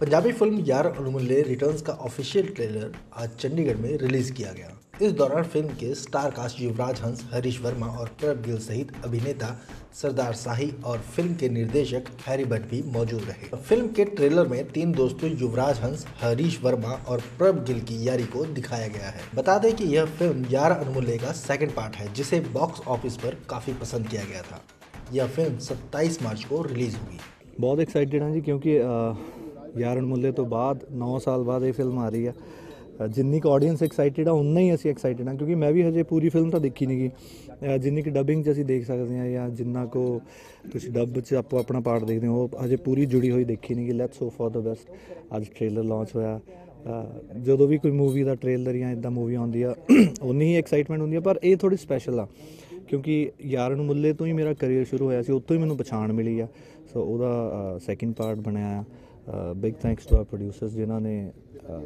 Punjabi film Yaar Anmulle returns का official trailer आज चंडीगढ़ में रिलीज़ किया गया। इस दौरान फ़िल्म के स्टार कास्ट युवराज हंस, हरीश वर्मा और प्रभ गिल सहित अभिनेता सरदार शाही और फ़िल्म के निर्देशक हैरी भट्ट भी मौजूद रहे। फ़िल्म के ट्रेलर में तीन दोस्तों, युवराज हंस, हरीश वर्मा और प्रभ गिल की यारी को दिखाया गया है। बता दें कि यह फ़िल्म यार अनमुल्ले का सेकंड पार्ट है, जिसे बॉक्स ऑफ़िस पर काफ़ी पसंद किया गया था। यह फ़िल्म 27 मार्च को रिलीज़ हुई। बहुत एक्साइटेड हैं हाँ जी, क्योंकि ਯਾਰਨ ਮੁੱਲੇ ਤੋਂ ਬਾਅਦ 9 ਸਾਲ ਬਾਅਦ ਇਹ ਫਿਲਮ ਆ ਰਹੀ ਆ। ਜਿੰਨੀ ਕੁ ਆਡੀਅנס ਐਕਸਾਈਟਿਡ ਆ, ਉਨਾ ਹੀ ਅਸੀਂ ਐਕਸਾਈਟਿਡ ਆ, ਕਿਉਂਕਿ ਮੈਂ ਵੀ ਹਜੇ ਪੂਰੀ ਫਿਲਮ ਤਾਂ ਦੇਖੀ ਨਹੀਂ ਗਈ ਜਿੰਨੀ ਕੁ ਡਬਿੰਗ 'ਚ ਅਸੀਂ ਦੇਖ ਸਕਦੇ ਆ ਜਾਂ ਜਿੰਨਾ ਕੋ ਤੁਸੀਂ ਡੱਬ 'ਚ ਆਪੋ ਆਪਣਾ ਪਾਰਟ ਦੇਖਦੇ ਹੋ, ਉਹ ਹਜੇ ਪੂਰੀ ਜੁੜੀ ਹੋਈ ਦੇਖੀ ਨਹੀਂ ਗਈ let's hope for the best ਅੱਜ ਟ੍ਰੇਲਰ ਲਾਂਚ ਹੋਇਆ। ਜਦੋਂ ਵੀ ਕੋਈ ਮੂਵੀ ਦਾ ਟ੍ਰੇਲਰ ਜਾਂ ਇਦਾਂ ਮੂਵੀ ਆਉਂਦੀ ਆ, ਉਨੀ ਹੀ ਐਕਸਾਈਟਮੈਂਟ ਹੁੰਦੀ ਆ, ਪਰ ਇਹ ਥੋੜੀ ਸਪੈਸ਼ਲ ਆ। ਕਿਉਂਕਿ ਯਾਰਨ ਮੁੱਲੇ ਤੋਂ ਹੀ ਮੇਰਾ ਕਰੀਅਰ ਸ਼ੁਰੂ ਹੋਇਆ ਸੀ, ਉੱਥੋਂ ਹੀ ਮੈਨੂੰ ਪਛਾਣ ਮਿਲੀ ਆ। ਸੋ ਉਹਦਾ ਸੈਕਿੰਡ ਪਾਰਟ ਬਣਿਆ ਆ। Big thanks to our producers ਜਿਨ੍ਹਾਂ ਨੇ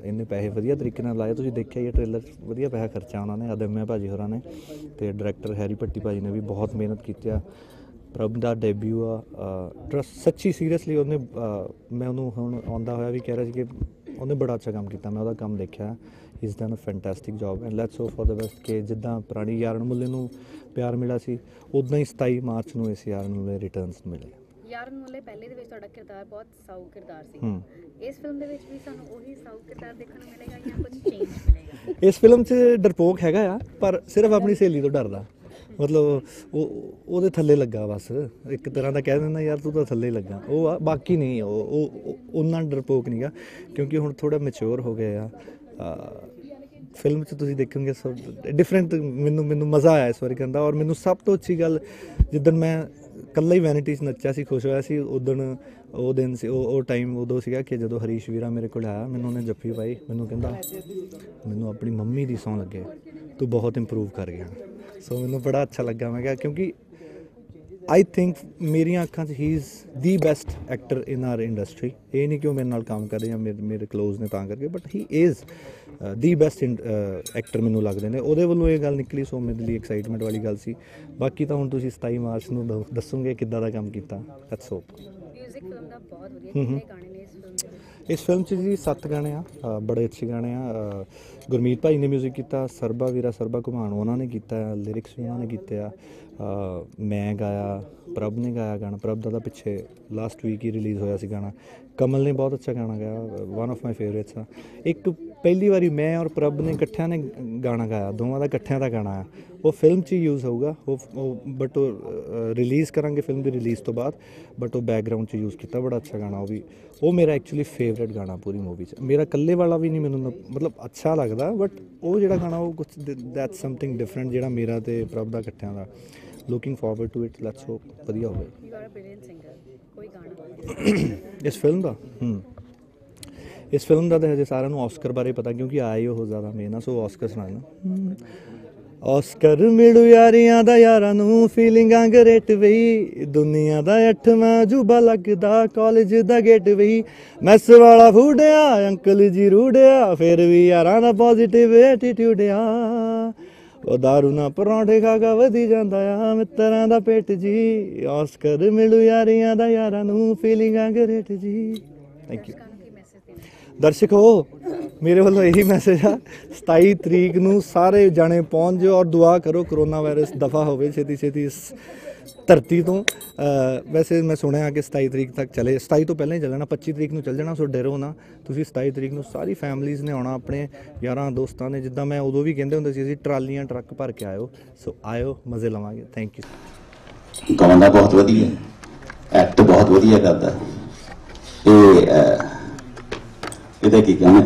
ਇੰਨੇ ਪੈਸੇ ਵਧੀਆ ਤਰੀਕੇ ਨਾਲ ਲਾਏ। ਤੁਸੀਂ ਦੇਖਿਆ ਹੀ ਇਹ ਟ੍ਰੇਲਰ ਵਧੀਆ ਪੈਸਾ ਖਰਚਾ ਉਹਨਾਂ ਨੇ ਅਦਮਿਆ ਭਾਜੀ ਹੋਰਾਂ ਨੇ ਤੇ ਡਾਇਰੈਕਟਰ ਹੈਰੀ ਭੱਟੀ ਭਾਜੀ ਨੇ ਵੀ ਬਹੁਤ ਮਿਹਨਤ ਕੀਤੀ ਆ। ਪ੍ਰਭ ਦਾ ਡੈਬਿਊ ਆ ਟਰਸਟ ਸੱਚੀ ਸੀਰੀਅਸਲੀ ਉਹਨੇ ਮੈਂ ਉਹਨੂੰ ਹੁਣ ਆਉਂਦਾ ਹੋਇਆ ਵੀ ਕਹਿ ਰਿਹਾ ਸੀ ਕਿ ਉਹਨੇ ਬੜਾ ਅੱਛਾ ਕੰਮ ਕੀਤਾ, ਮੈਂ ਉਹਦਾ ਕੰਮ ਦੇਖਿਆ। Is done a fantastic job and let's hope for the best ਕਿ ਜਿੱਦਾਂ ਪੁਰਾਣੀ ਯਾਰਨ ਮੁੱਲੇ ਨੂੰ ਪਿਆਰ ਮਿਲਿਆ ਸੀ ਉਦਾਂ ਹੀ 27 ਮਾਰਚ ਨੂੰ ਇਸ ਯਾਰਨ ਮੁੱਲੇ ਰਿਟਰਨਸ ਮਿਲੇ। ਯਾਰਨ ਮੁੱਲੇ ਪਹਿਲੇ ਦੇ ਵਿੱਚ ਤੁਹਾਡਾ ਕਿਰਦਾਰ ਬਹੁਤ ਸਾਊ ਕਿਰਦਾਰ ਸੀ। ਇਸ ਫਿਲਮ ਦੇ ਵਿੱਚ ਵੀ ਸਾਨੂੰ ਉਹੀ ਸਾਊ ਕਿਰਦਾਰ ਦੇਖਣ ਨੂੰ ਮਿਲੇਗਾ ਜਾਂ ਕੁਝ ਚੇਂਜ ਮਿਲੇਗਾ? ਇਸ ਫਿਲਮ 'ਚ ਡਰਪੋਕ ਹੈਗਾ ਆ ਪਰ ਸਿਰਫ ਆਪਣੀ ਸਹੇਲੀ ਤੋਂ ਡਰਦਾ। ਮਤਲਬ ਉਹ ਉਹਦੇ ਥੱਲੇ ਲੱਗਾ ਬਸ। ਇੱਕ ਤਰ੍ਹਾਂ ਦਾ ਕਹਿ ਦਿੰਦਾ ਯਾਰ ਤੂੰ ਤਾਂ ਥੱਲੇ ਲੱਗਾ। ਉਹ ਆ ਬਾਕੀ ਨਹੀਂ ਉਹ ਉਹ ਉਹ- ਉਹਨਾਂ ਡਰਪੋਕ ਨਹੀਂਗਾ ਕਿਉਂਕਿ ਹੁਣ ਥੋੜਾ ਮੈਚੁਰ ਹੋ ਗਏ ਆ। ਫਿਲਮ 'ਚ ਤੁਸੀਂ ਦੇਖੋਗੇ ਸਭ ਡਿਫਰੈਂਟ ਮੈਨੂੰ ਮੈਨੂੰ ਮਜ਼ਾ ਆਇਆ ਇਸ ਵਾਰੀ ਕਰਨ ਦਾ। ਔਰ ਮੈਨੂੰ ਸਭ ਤੋਂ ਅੱਛੀ ਗੱਲ ਜਿੱਦਣ ਮੈਂ ਕੱਲਾ ਹੀ ਵੈਨਿਟੀ 'ਚ ਨੱਚਿਆ ਸੀ, ਖੁਸ਼ ਹੋਇਆ ਸੀ। ਉਦਣ ਉਹ ਦਿਨ ਸੀ, ਉਹ ਉਹ ਟਾਈਮ ਉਦੋਂ ਸੀਗਾ ਕਿ ਜਦੋਂ ਹਰੀਸ਼ ਵੀਰਾ ਮੇਰੇ ਕੋਲ ਆਇਆ, ਮੈਨੂੰ ਉਹਨੇ ਜੱਫੀ ਪਾਈ, ਮੈਨੂੰ ਕਹਿੰਦਾ, ਮੈਨੂੰ ਆਪਣੀ ਮੰਮੀ ਦੀ ਸੌਂ ਲੱਗੇ, ਤੂੰ ਬਹੁਤ ਇੰਪਰੂਵ ਕਰ ਗਿਆ। ਸੋ ਮੈਨੂੰ ਬੜਾ ਅੱਛਾ ਲੱਗਾ ਮੈਂ ਕਿਹਾ ਕਿਉਂਕਿ ਆਈ ਥਿੰਕ ਮੇਰੀਆਂ ਅੱਖਾਂ 'ਚ ਹੀ is the best actor in our industry ਇਹ ਨਹੀਂ ਕਿ ਉਹ ਮੇਰੇ ਨਾਲ ਕੰਮ ਕਰਦੇ ਜਾਂ ਮੇਰੇ ਮੇਰੇ ਕਲੋਜ਼ ਨੇ ਤਾਂ ਕਰਕੇ but he is the best actor ਮੈਨੂੰ ਲੱਗਦੇ ਨੇ। ਉਹਦੇ ਵੱਲੋਂ ਇਹ ਗੱਲ ਨਿਕਲੀ ਸੋ ਮੇਰੇ ਲਈ ਐਕਸਾਈਟਮੈਂਟ ਵਾਲੀ ਗੱਲ ਸੀ। ਬਾਕੀ ਤਾਂ ਹੁਣ ਤੁਸੀਂ 27 ਮਾਰਚ ਨੂੰ ਦੱਸੋਗੇ ਕਿੱਦਾਂ ਦਾ ਕੰਮ ਕੀਤਾ। ਲੈਟਸ ਹੋਪ ਮਿਊਜ਼ਿਕ ਫਿਲਮ ਦਾ ਬਹੁਤ ਵਧੀਆ। ਕਿੰਨੇ ਗਾਣੇ ਇਸ ਫਿਲਮ 'ਚ ਜੀ ਸੱਤ ਗਾਣੇ ਆ ਬੜੇ ਅੱਛੇ ਗਾਣੇ ਆ ਗੁਰਮੀਤ ਭਾਈ ਨੇ 뮤직 ਕੀਤਾ, ਸਰਬਾ ਵੀਰਾ, ਸਰਬਾ ਘੁਮਾਣ ਉਹਨਾਂ ਨੇ ਕੀਤਾ ਲਿਰਿਕਸ ਵੀ ਉਹਨਾਂ ਨੇ ਕੀਤੇ ਆ ਮੈਂ ਗਾਇਆ, ਪ੍ਰਭ ਨੇ ਗਾਇਆ ਗਾਣਾ, ਪ੍ਰਭ ਦਾ ਤਾਂ ਪਿੱਛੇ ਲਾਸਟ ਵੀਕ ਹੀ ਰਿਲੀਜ਼ ਹੋਇਆ ਸੀ ਗਾਣਾ। ਕਮਲ ਨੇ ਬਹੁਤ ਅੱਛਾ ਗਾਣਾ ਗਾਇਆ ਵਨ ਆਫ ਮਾਈ ਫੇਵਰੇਟਸ ਆ। ਇੱਕ ਪਹਿਲੀ ਵਾਰੀ ਮੈਂ ਔਰ ਪ੍ਰਭ ਨੇ ਇਕੱਠਿਆਂ ਨੇ ਗਾਣਾ ਗਾਇਆ ਦੋਵਾਂ ਦਾ ਇਕੱਠਿਆਂ ਦਾ ਗਾਣਾ ਆ। ਉਹ ਫਿਲਮ 'ਚ ਯੂਜ਼ ਹੋਊਗਾ ਉਹ ਬਟ ਉਹ ਰਿਲੀਜ਼ ਕਰਾਂਗੇ ਫਿਲਮ ਦੀ ਰਿਲੀਜ਼ ਤੋਂ ਬਾਅਦ ਬਟ ਉਹ ਬੈਕਗ੍ਰਾਉਂਡ 'ਚ ਯੂਜ਼ ਕੀਤਾ ਬੜਾ ਅੱਛਾ ਗਾਣਾ ਉਹ ਵੀ ਉਹ ਮੇਰਾ ਐਕਚੁਅਲੀ ਫੇਵਰੇਟ ਗਾਣਾ ਪੂਰੀ ਮੂਵੀ 'ਚ। ਮੇਰਾ ਇਕੱਲੇ ਵਾਲਾ ਵੀ ਨਹੀਂ ਮੈਨੂੰ ਮਤਲਬ ਅੱਛਾ ਲੱਗਦਾ ਬਟ ਉਹ ਜਿਹੜਾ ਗਾਣਾ ਉਹ ਕੁਝ ਦੈਟਸ ਸਮਥਿੰਗ ਡਿਫਰੈਂਟ ਜਿਹੜਾ ਮੇਰਾ ਤੇ ਪ੍ਰਭ ਦਾ ਇਕੱਠਿਆਂ ਦਾ। Looking forward to it let's hope ਵਧੀਆ ਹੋਵੇ। You are a brilliant singer ਕੋਈ ਗਾਣਾ? ਇਸ ਫਿਲਮ ਦਾ? ਹੂੰ। ਇਸ ਫਿਲਮ ਦਾ ਤਾਂ ਹਜੇ ਸਾਰਿਆਂ ਨੂੰ ਆਸਕਰ ਬਾਰੇ ਪਤਾ, ਕਿਉਂਕਿ ਆਇਆ ਉਹ ਜ਼ਿਆਦਾ ਮੇਨ ਆ, ਸੋ ਆਸਕਰ ਸੁਣਾਣਾ ਆਸਕਰ ਮਿਲੂ ਯਾਰੀਆਂ ਦਾ ਯਾਰਾਂ ਨੂੰ ਫੀਲਿੰਗਾਂ ਗਰੇਟ ਵਈ। ਦੁਨੀਆ ਦਾ ਅੱਠਵਾਂ ਜੂਬਾ ਲੱਗਦਾ ਕਾਲਜ ਦਾ ਗੇਟ ਵਈ। ਮੈਸ ਵਾਲਾ ਫੂਡਿਆ ਅੰਕਲ ਜੀ ਰੂੜਿਆ, ਫਿਰ ਵੀ ਯਾਰਾਂ ਦਾ ਪੋਜ਼ਿਟਿਵ ਐਟੀਟਿਊਡ ਆ। ਉਹ ਦਾਰੂ ਨਾ ਪਰੌਂਠੇ ਖਾ ਕੇ ਵਧੀ ਜਾਂਦਾ ਆ, ਮਿੱਤਰਾਂ ਦਾ ਪੇਟ ਜੀ। ਆਸਕਰ ਮਿਲੂ ਯਾਰੀਆਂ ਦਾ ਯਾਰਾਂ ਨੂੰ ਫੀਲਿੰਗਾਂ ਗਰੇਟ ਜੀ। ਥੈਂਕ ਯੂ ਦਰਸ਼ਕੋ ਮੇਰੇ ਵੱਲੋਂ ਇਹੀ ਮੈਸੇਜ ਆ 27 ਤਰੀਕ ਨੂੰ ਸਾਰੇ ਜਾਣੇ ਪਹੁੰਚ ਜਾਓ ਔਰ ਦੁਆ ਕਰੋ ਕਰੋਨਾ ਵਾਇਰਸ ਦਫਾ ਹੋਵੇ ਛੇਤੀ ਛੇਤੀ ਇਸ ਧਰਤੀ ਤੋਂ। ਵੈਸੇ ਮੈਂ ਸੁਣਿਆ ਕਿ 27 ਤਰੀਕ ਤੱਕ ਚਲੇ 27 ਤੋਂ ਪਹਿਲਾਂ ਹੀ ਚੱਲਣਾ 25 ਤਰੀਕ ਨੂੰ ਚੱਲ ਜਾਣਾ, ਸੋ ਡਰੋ ਨਾ। ਤੁਸੀਂ 27 ਤਰੀਕ ਨੂੰ ਸਾਰੀ ਫੈਮਲੀਆਂ ਨੇ ਆਉਣਾ, ਆਪਣੇ ਯਾਰਾਂ, ਦੋਸਤਾਂ ਨੇ, ਜਿੱਦਾਂ ਮੈਂ ਉਦੋਂ ਵੀ ਕਹਿੰਦੇ ਹੁੰਦੇ ਸੀ, ਅਸੀਂ ਟਰਾਲੀਆਂ, ਟਰੱਕ ਭਰ ਕੇ ਆਇਓ, ਸੋ ਆਇਓ, ਮਜ਼ੇ ਲਵਾਂਗੇ। ਥੈਂਕ ਯੂ ਗਾਉਂਦਾ ਬਹੁਤ ਵਧੀਆ ਐਕਟ ਬਹੁਤ ਵਧੀਆ ਕਰਦਾ। ਇਹ ਇਹਦਾ ਕੀ ਕਹਿਣਾ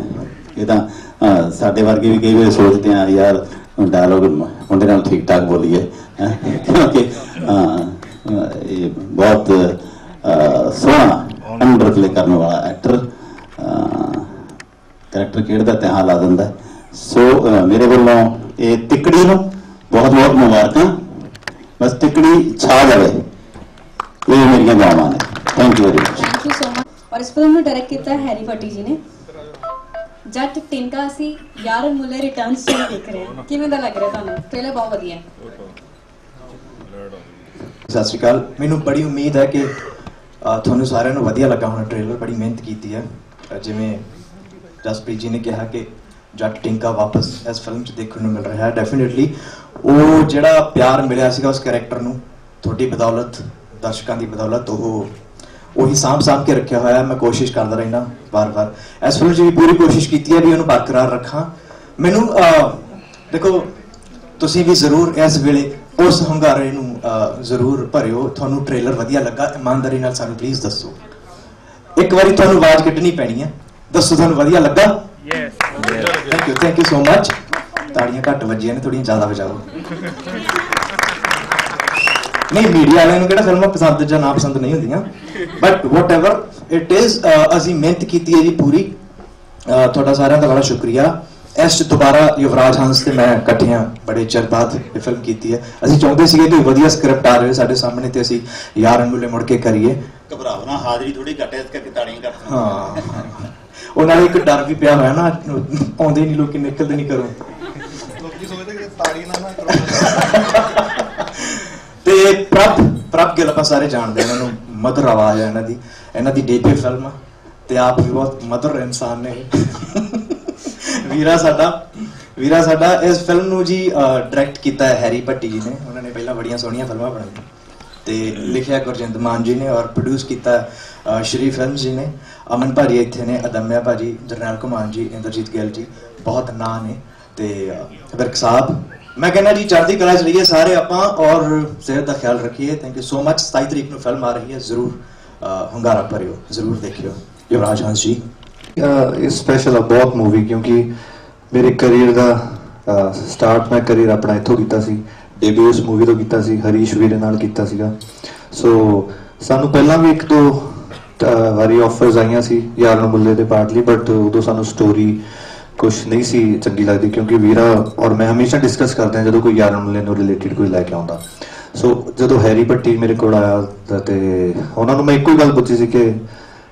ਇਹ ਤਾਂ ਸਾਡੇ ਵਰਗੇ ਵੀ ਕਈ ਵਾਰ ਸੋਚਦੇ ਆ, ਯਾਰ ਡਾਇਲੋਗ ਮੁੰਡੇ ਨਾਲ ਠੀਕ ਠਾਕ ਬੋਲੀਏ ਕਿਉਂਕਿ ਇਹ ਬਹੁਤ ਸੋਹਣਾ ਅੰਡਰ ਪਲੇ ਕਰਨ ਵਾਲਾ ਐਕਟਰ ਕਰੈਕਟਰ ਖੇਡਦਾ ਤੇ ਹਾਂ ਲਾ ਦਿੰਦਾ ਸੋ ਮੇਰੇ ਵੱਲੋਂ ਇਹ ਤਿਕੜੀ ਨੂੰ ਬਹੁਤ ਬਹੁਤ ਮੁਬਾਰਕਾਂ। ਬਸ ਟਿਕੜੀ ਛਾ ਜਾਵੇ। ਇਹ ਮੇਰੀਆਂ ਦੁਆਵਾਂ ਨੇ। Thank you very much thank you so much ਔਰ ਇਸ ਫਿਲਮ ਨੂੰ ਡਾਇਰੈਕਟ ਕੀਤਾ ਹੈ ਹੈਰੀ ਫੱਟੀ ਜੀ ਨੇ। ਜੱਟ ਟਿੰਕਾ ਸੀ ਯਾਰ ਮੁੱਲੇ ਰਿਟਰਨਸ ਤੋਂ ਦੇਖ ਰਹੇ। ਹਾਂ ਕਿਵੇਂ ਦਾ ਲੱਗ ਰਿਹਾ ਤੁਹਾਨੂੰ? ਟ੍ਰੇਲਰ ਬਹੁਤ ਵਧੀਆ। ਹੈ ਸਤਿ ਸ਼੍ਰੀ ਅਕਾਲ। ਮੈਨੂੰ ਬੜੀ ਉਮੀਦ ਹੈ ਕਿ ਅ, ਤੁਹਾਨੂੰ ਸਾਰਿਆਂ ਨੂੰ ਵਧੀਆ ਲੱਗਾ ਹੋਣਾ ਟ੍ਰੇਲਰ ਬੜੀ ਮਿਹਨਤ ਕੀਤੀ ਹੈ। ਅ, ਜਿਵੇਂ ਜਸਪ੍ਰੀਤ ਜੀ ਨੇ ਕਿਹਾ ਕਿ ਜੱਟ ਟਿੰਕਾ ਵਾਪਸ ਇਸ ਫਿਲਮ 'ਚ ਦੇਖਣ ਨੂੰ ਮਿਲ ਰਿਹਾ ਹੈ। ਡੈਫੀਨਿਟਲੀ ਉਹ ਜਿਹੜਾ ਪਿਆਰ ਮਿਲਿਆ ਸੀਗਾ ਉਸ ਕੈਰੈਕਟਰ ਨੂੰ ਤੁਹਾਡੀ ਬਦੌਲਤ ਦਰਸ਼ਕਾਂ ਦੀ ਬਦੌਲਤ ਉਹ ਉਹੀ ਸਾਂਭ ਸਾਂਭ ਕੇ ਰੱਖਿਆ ਹੋਇਆ ਮੈਂ ਕੋਸ਼ਿਸ਼ ਕਰਦਾ ਰਹਿਣਾ ਵਾਰ-ਵਾਰ ਇਸ ਫਿਲਮ 'ਚ ਵੀ ਪੂਰੀ ਕੋਸ਼ਿਸ਼ ਕੀਤੀ ਹੈ ਵੀ ਉਹਨੂੰ ਬਰਕਰਾਰ ਰੱਖਾਂ ਮੈਨੂੰ ਦੇਖੋ ਤੁਸੀਂ ਵੀ ਜ਼ਰੂਰ ਇਸ ਵੇਲੇ ਉਸ ਹੰਗਾਰੇ ਨੂੰ ਜ਼ਰੂਰ ਭਰਿਓ। ਤੁਹਾਨੂੰ ਟ੍ਰੇਲਰ ਵਧੀਆ ਲੱਗਾ ਇਮਾਨਦਾਰੀ ਨਾਲ ਸਾਨੂੰ ਪਲੀਜ਼ ਦੱਸੋ। ਇੱਕ ਵਾਰੀ ਤੁਹਾਨੂੰ ਆਵਾਜ਼ ਕੱਢਣੀ ਪੈਣੀ ਹੈ। ਦੱਸੋ ਤੁਹਾਨੂੰ ਵਧੀਆ ਲੱਗਾ? Yes thank you thank you so much ਤਾੜੀਆਂ ਘੱਟ ਵੱਜੀਆਂ ਨੇ ਥੋੜੀਆਂ ਜ਼ਿਆਦਾ ਵਜਾਓ। ਨਹੀਂ ਮੀਡੀਆ ਵਾਲਿਆਂ ਨੂੰ ਕਿਹੜਾ ਫਿਲਮਾਂ ਪਸੰਦ ਜਾਂ ਨਾ ਪਸੰਦ ਨਹੀਂ ਹੁੰਦੀਆਂ। ਬਟ ਵਾਟਐਵਰ ਇਟ ਇਜ਼ ਅਸੀਂ ਮਿਹਨਤ ਕੀਤੀ ਹੈ ਜੀ ਪੂਰੀ। ਤੁਹਾਡਾ ਸਾਰਿਆਂ ਦਾ ਬੜਾ ਸ਼ੁਕਰੀਆ। ਇਸ 'ਚ ਦੁਬਾਰਾ ਯੁਵਰਾਜ ਹੰਸ ਤੇ ਮੈਂ ਇਕੱਠਿਆਂ ਬੜੇ ਚਿਰ ਬਾਅਦ ਇਹ ਫਿਲਮ ਕੀਤੀ ਹੈ। ਅਸੀਂ ਚਾਹੁੰਦੇ ਸੀਗੇ ਕਿ ਵਧੀਆ ਸਕ੍ਰਿਪਟ ਆ ਰਹੇ ਸਾਡੇ ਸਾਹਮਣੇ ਤੇ ਅਸੀਂ ਯਾਰ ਅਨਮੁੱਲੇ ਮੁੜ ਕੇ ਕਰੀਏ। ਘਬਰਾਓ ਨਾ ਹਾਜ਼ਰੀ ਥੋੜੀ ਘਟੇ ਇਸ ਕਰਕੇ ਤਾੜੀਆਂ ਕਰ ਹਾਂ। ਉਹ ਨਾਲੇ ਇੱਕ ਡਰ ਵੀ ਪਿਆ ਹੋਇਆ ਨਾ ਆਉਂਦੇ ਨਹੀਂ ਲੋਕੀ ਨਿਕਲਦੇ ਨਹੀਂ ਕਰੋ ਲੋਕੀ ਸੋਚਦੇ ਕਿ ਤਾੜੀ ਨਾ ਨਾ ਤੇ ਪ੍ਰਭ ਪ੍ਰਭ ਗਿੱਲ ਆਪਾਂ ਸਾਰੇ ਜਾਣਦੇ ਇਹਨਾਂ ਨੂੰ ਮਧੁਰ ਆਵਾਜ਼ ਹੈ ਇਹਨਾਂ ਦੀ ਇਹਨਾਂ ਦੀ ਡੇਬਿਊ ਫਿਲਮ ਤੇ ਆਪ ਵੀ ਬਹੁਤ ਮਧੁਰ ਇਨਸਾਨ ਨੇ। ਵੀਰਾ ਸਾਡਾ ਵੀਰਾ ਸਾਡਾ ਇਸ ਫਿਲਮ ਨੂੰ ਜੀ ਡਾਇਰੈਕਟ ਕੀਤਾ ਹੈ ਹੈਰੀ ਭੱਟੀ ਜੀ ਨੇ। ਉਹਨਾਂ ਨੇ ਪਹਿਲਾਂ ਬੜੀਆਂ ਸੋਹਣੀਆਂ ਫਿਲਮਾਂ ਬਣਾਈਆਂ। ਤੇ ਲਿਖਿਆ ਗੁਰਜਿੰਦ ਮਾਨ ਜੀ ਨੇ ਔਰ ਪ੍ਰੋਡਿਊਸ ਕੀਤਾ ਸ਼੍ਰੀ ਫਿਲਮ ਜੀ ਨੇ। ਅਮਨ ਭਾਜੀ ਇੱਥੇ ਨੇ ਅਦਮਿਆ ਭਾਜੀ ਜਰਨੈਲ ਕੁਮਾਰ ਜੀ ਇੰਦਰਜੀਤ ਗਿੱਲ ਜੀ ਬਹੁਤ ਨਾਂ ਨੇ। ਤੇ ਅਹ, ਵਿਰਕ ਸਾਹਿਬ ਮੈਂ ਕਹਿੰਦਾ ਜੀ ਚੜ੍ਹਦੀ ਕਲਾ ਚ ਰਹੀਏ ਸਾਰੇ ਆਪਾਂ ਔਰ ਸਿਹਤ ਦਾ ਖਿਆਲ ਰੱਖੀਏ। ਥੈਂਕ ਯੂ ਸੋ ਮਚ 27 ਤਰੀਕ ਨੂੰ ਫਿਲਮ ਆ ਰਹੀ ਹੈ। ਜ਼ਰੂਰ ਅਹ, ਭਰਿਓ। ਜ਼ਰੂਰ ਦੇਖਿਓ। ਯੁਵਰਾਜ ਹੰਸ ਜੀ। ਅਹ ਸਪੈਸ਼ਲ ਆ ਬਹੁਤ ਮੂਵੀ ਕਿਉਂਕਿ ਮੇਰੇ ਕੈਰੀਅਰ ਦਾ ਸਟਾਰਟ ਮੈਂ ਕੈਰੀਅਰ ਆਪਣਾ ਇੱਥੋਂ ਕੀਤਾ ਸੀ। ਡੈਬਿਊ ਇਸ ਮੂਵੀ ਤੋਂ ਕੀਤਾ ਸੀ। ਹਰੀਸ਼ ਵੀਰੇ ਨਾਲ ਕੀਤਾ ਸੀਗਾ। ਸੋ ਸਾਨੂੰ ਪਹਿਲਾਂ ਵੀ ਇੱਕ ਦੋ ਅਹ, ਵਾਰੀ ਆਫਰਸ ਆਈਆਂ ਸੀ। ਯਾਰ ਨੂੰ ਮੁੱਲੇ ਦੇ ਪਾਰਟ ਲਈ ਬਟ ਉਦੋਂ ਸਾਨੂੰ ਸਟੋਰੀ ਕੁਝ ਨਹੀਂ ਸੀ ਚੰਗੀ ਲੱਗਦੀ ਕਿਉਂਕਿ ਵੀਰਾ ਔਰ ਮੈਂ ਹਮੇਸ਼ਾ ਡਿਸਕਸ ਕਰਦੇ ਹਾਂ ਜਦੋਂ ਕੋਈ ਯਾਰ ਨੂੰ ਮੁੱਲੇ ਨੂੰ ਰਿਲੇਟਡ ਕੋਈ ਲੈ ਕੇ ਆਉਂਦਾ ਸੋ ਜਦੋਂ ਹੈਰੀ ਭੱਟੀ ਮੇਰੇ ਕੋਲ ਆਇਆ ਤਾਂ ਤੇ ਉਹਨਾਂ ਨੂੰ ਮੈਂ ਇੱਕੋ ਹੀ ਗੱਲ ਪੁੱਛੀ ਸੀ ਕਿ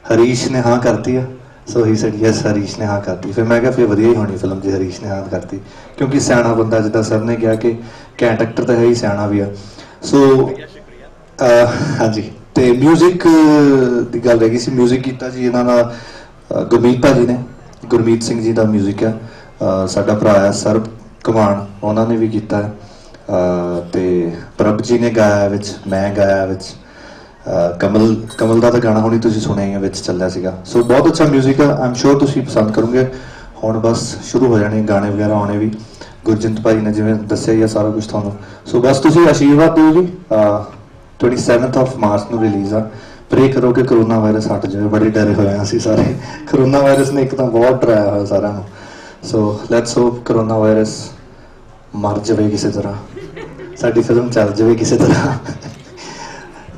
ਹਰੀਸ਼ ਨੇ ਹਾਂ ਕਰਤੀ ਆ so he said yes Harish ਨੇ ਹਾਂ ਕਰਤੀ ਫਿਰ ਮੈਂ ਕਿਹਾ ਫਿਰ ਵਧੀਆ ਹੀ ਹੋਣੀ ਫਿਲਮ ਜੇ ਹਰੀਸ਼ ਨੇ ਹਾਂ ਕਰਤੀ ਕਿਉਂਕਿ ਸਿਆਣਾ ਬੰਦਾ ਜਿੱਦਾਂ ਸਰ ਨੇ ਕਿਹਾ ਕਿ ਕੈਂਟ ਐਕਟਰ ਤਾਂ ਹੈ ਹੀ ਸਿਆਣਾ ਵੀ ਆ ਸੋ ਅਹ, ਹਾਂਜੀ ਤੇ 뮤직 ਦੀ ਗੱਲ ਰਹਿ ਗਈ ਸੀ 뮤직 ਕੀਤਾ ਜੀ ਇਹਨਾਂ ਦਾ ਅਹ, ਗੁਰਮੀਤ ਭਾਜੀ ਨੇ ਗੁਰਮੀਤ ਸਿੰਘ ਜੀ ਦਾ 뮤직 ਹੈ ਅਹ, ਸਾਡਾ ਭਰਾ ਹੈ ਸਰਬ ਕਮਾਨ ਉਹਨਾਂ ਨੇ ਵੀ ਕੀਤਾ ਹੈ ਅਹ, ਤੇ ਪ੍ਰਭ ਜੀ ਨੇ ਗਾਇਆ ਵਿੱਚ ਮੈਂ ਗਾਇਆ ਵਿੱਚ ਅਹ, ਕਮਲ ਕਮਲ ਦਾ ਤਾਂ ਗਾਣਾ ਹੁਣੀ ਤੁਸੀਂ ਸੁਣਿਆ ਹੀ ਹੈ ਵਿੱਚ ਚੱਲਿਆ ਸੀਗਾ ਸੋ ਬਹੁਤ ਅੱਛਾ 뮤직 ਹੈ ਆਮ ਸ਼ੋਰ ਤੁਸੀਂ ਪਸੰਦ ਕਰੋਗੇ ਹੁਣ ਬਸ ਸ਼ੁਰੂ ਹੋ ਜਾਣੇ ਗਾਣੇ ਵਗੈਰਾ ਆਉਣੇ ਵੀ ਗੁਰਜੰਤ ਭਾਈ ਨੇ ਜਿਵੇਂ ਦੱਸਿਆ ਹੀ ਆ ਸਾਰਾ ਕੁਝ ਤੁਹਾਨੂੰ ਸੋ ਬਸ ਤੁਸੀਂ ਆਸ਼ੀਰਵਾਦ ਦਿਓ ਜੀ ਅਹ, 27th ਆਫ ਮਾਰਚ ਨੂੰ ਰਿਲੀਜ਼ ਆ ਪ੍ਰੇ ਕਰੋ ਕਿ ਕਰੋਨਾ ਵਾਇਰਸ ਹਟ ਜਾਵੇ, ਬੜੇ ਡਰੇ ਹੋਏ ਆ ਅਸੀਂ ਸਾਰੇ। ਕਰੋਨਾ ਵਾਇਰਸ ਨੇ ਇੱਕ ਤਾਂ ਬਹੁਤ ਡਰਾਇਆ ਹੋਇਆ ਸਾਰਿਆਂ ਨੂੰ। So let's hope corona virus ਮਰ ਜਾਵੇ ਕਿਸੇ ਤਰ੍ਹਾਂ। ਸਾਡੀ ਫਿਲਮ ਚੱਲ ਜਾਵੇ ਕਿਸੇ ਤਰ੍ਹਾਂ।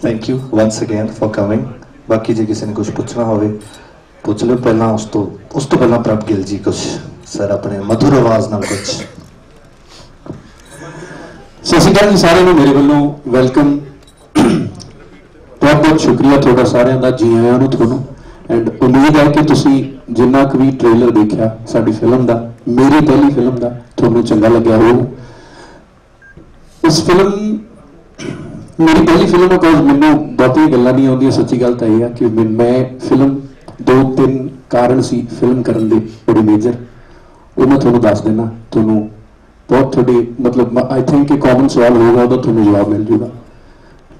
Thank you once again for coming ਬਾਕੀ ਜੇ ਕਿਸੇ ਨੇ ਕੁਝ ਪੁੱਛਣਾ ਹੋਵੇ, ਪੁੱਛ ਲਓ ਪਹਿਲਾਂ ਉਸ ਤੋਂ ਉਸ ਤੋਂ ਪਹਿਲਾਂ ਪ੍ਰਭ ਗਿੱਲ ਜੀ ਕੁਝ ਸਰ ਆਪਣੇ ਮਧੁਰ ਆਵਾਜ਼ ਨਾਲ ਕੁਝ ਸਤਿ ਸ਼੍ਰੀ ਅਕਾਲ ਜੀ ਸਾਰਿਆਂ ਨੂੰ। ਮੇਰੇ ਵੱਲੋਂ ਵੈਲਕਮ ਬਹੁਤ ਬਹੁਤ ਸ਼ੁਕਰੀਆ ਤੁਹਾਡਾ ਸਾਰਿਆਂ ਦਾ, ਜੀ ਆਇਆਂ ਨੂੰ, ਤੁਹਾਨੂੰ। ਐਂਡ ਉਮੀਦ ਹੈ ਕਿ ਤੁਸੀਂ ਜਿੰਨਾ ਕੁ ਵੀ ਟ੍ਰੇਲਰ ਦੇਖਿਆ ਸਾਡੀ ਫਿਲਮ ਦਾ, ਮੇਰੀ ਪਹਿਲੀ ਫਿਲਮ ਦਾ, ਤੁਹਾਨੂੰ ਚੰਗਾ ਲੱਗਿਆ ਹੋਊ। ਇਸ ਫਿਲਮ ਮੇਰੀ ਪਹਿਲੀ ਫਿਲਮ ਹੈ ਕੋਲ ਮੈਨੂੰ ਬਹੁਤੀਆਂ ਗੱਲਾਂ ਨਹੀਂ ਆਉਂਦੀਆਂ, ਸੱਚੀ ਗੱਲ ਤਾਂ ਇਹ ਹੈ ਕਿ ਮੈਂ- ਮੈਂ ਫਿਲਮ ਦੋ ਤਿੰਨ ਕਾਰਨ ਸੀ ਫਿਲਮ ਕਰਨ ਦੇ ਬੜੇ ਮੇਜਰ ਉਹ ਮੈਂ ਤੁਹਾਨੂੰ ਦੱਸ ਦੇਣਾ ਤੁਹਾਨੂੰ ਬਹੁਤ ਤੁਹਾਡੀ, ਮਤਲਬ ਆਈ ਥਿੰਕ ਕਿ ਕਾਮਨ ਸਵਾਲ ਹੋਊਗਾ, ਉਹਦਾ ਤੁਹਾਨੂੰ ਜਵਾਬ ਮਿਲ ਜੂਗਾ।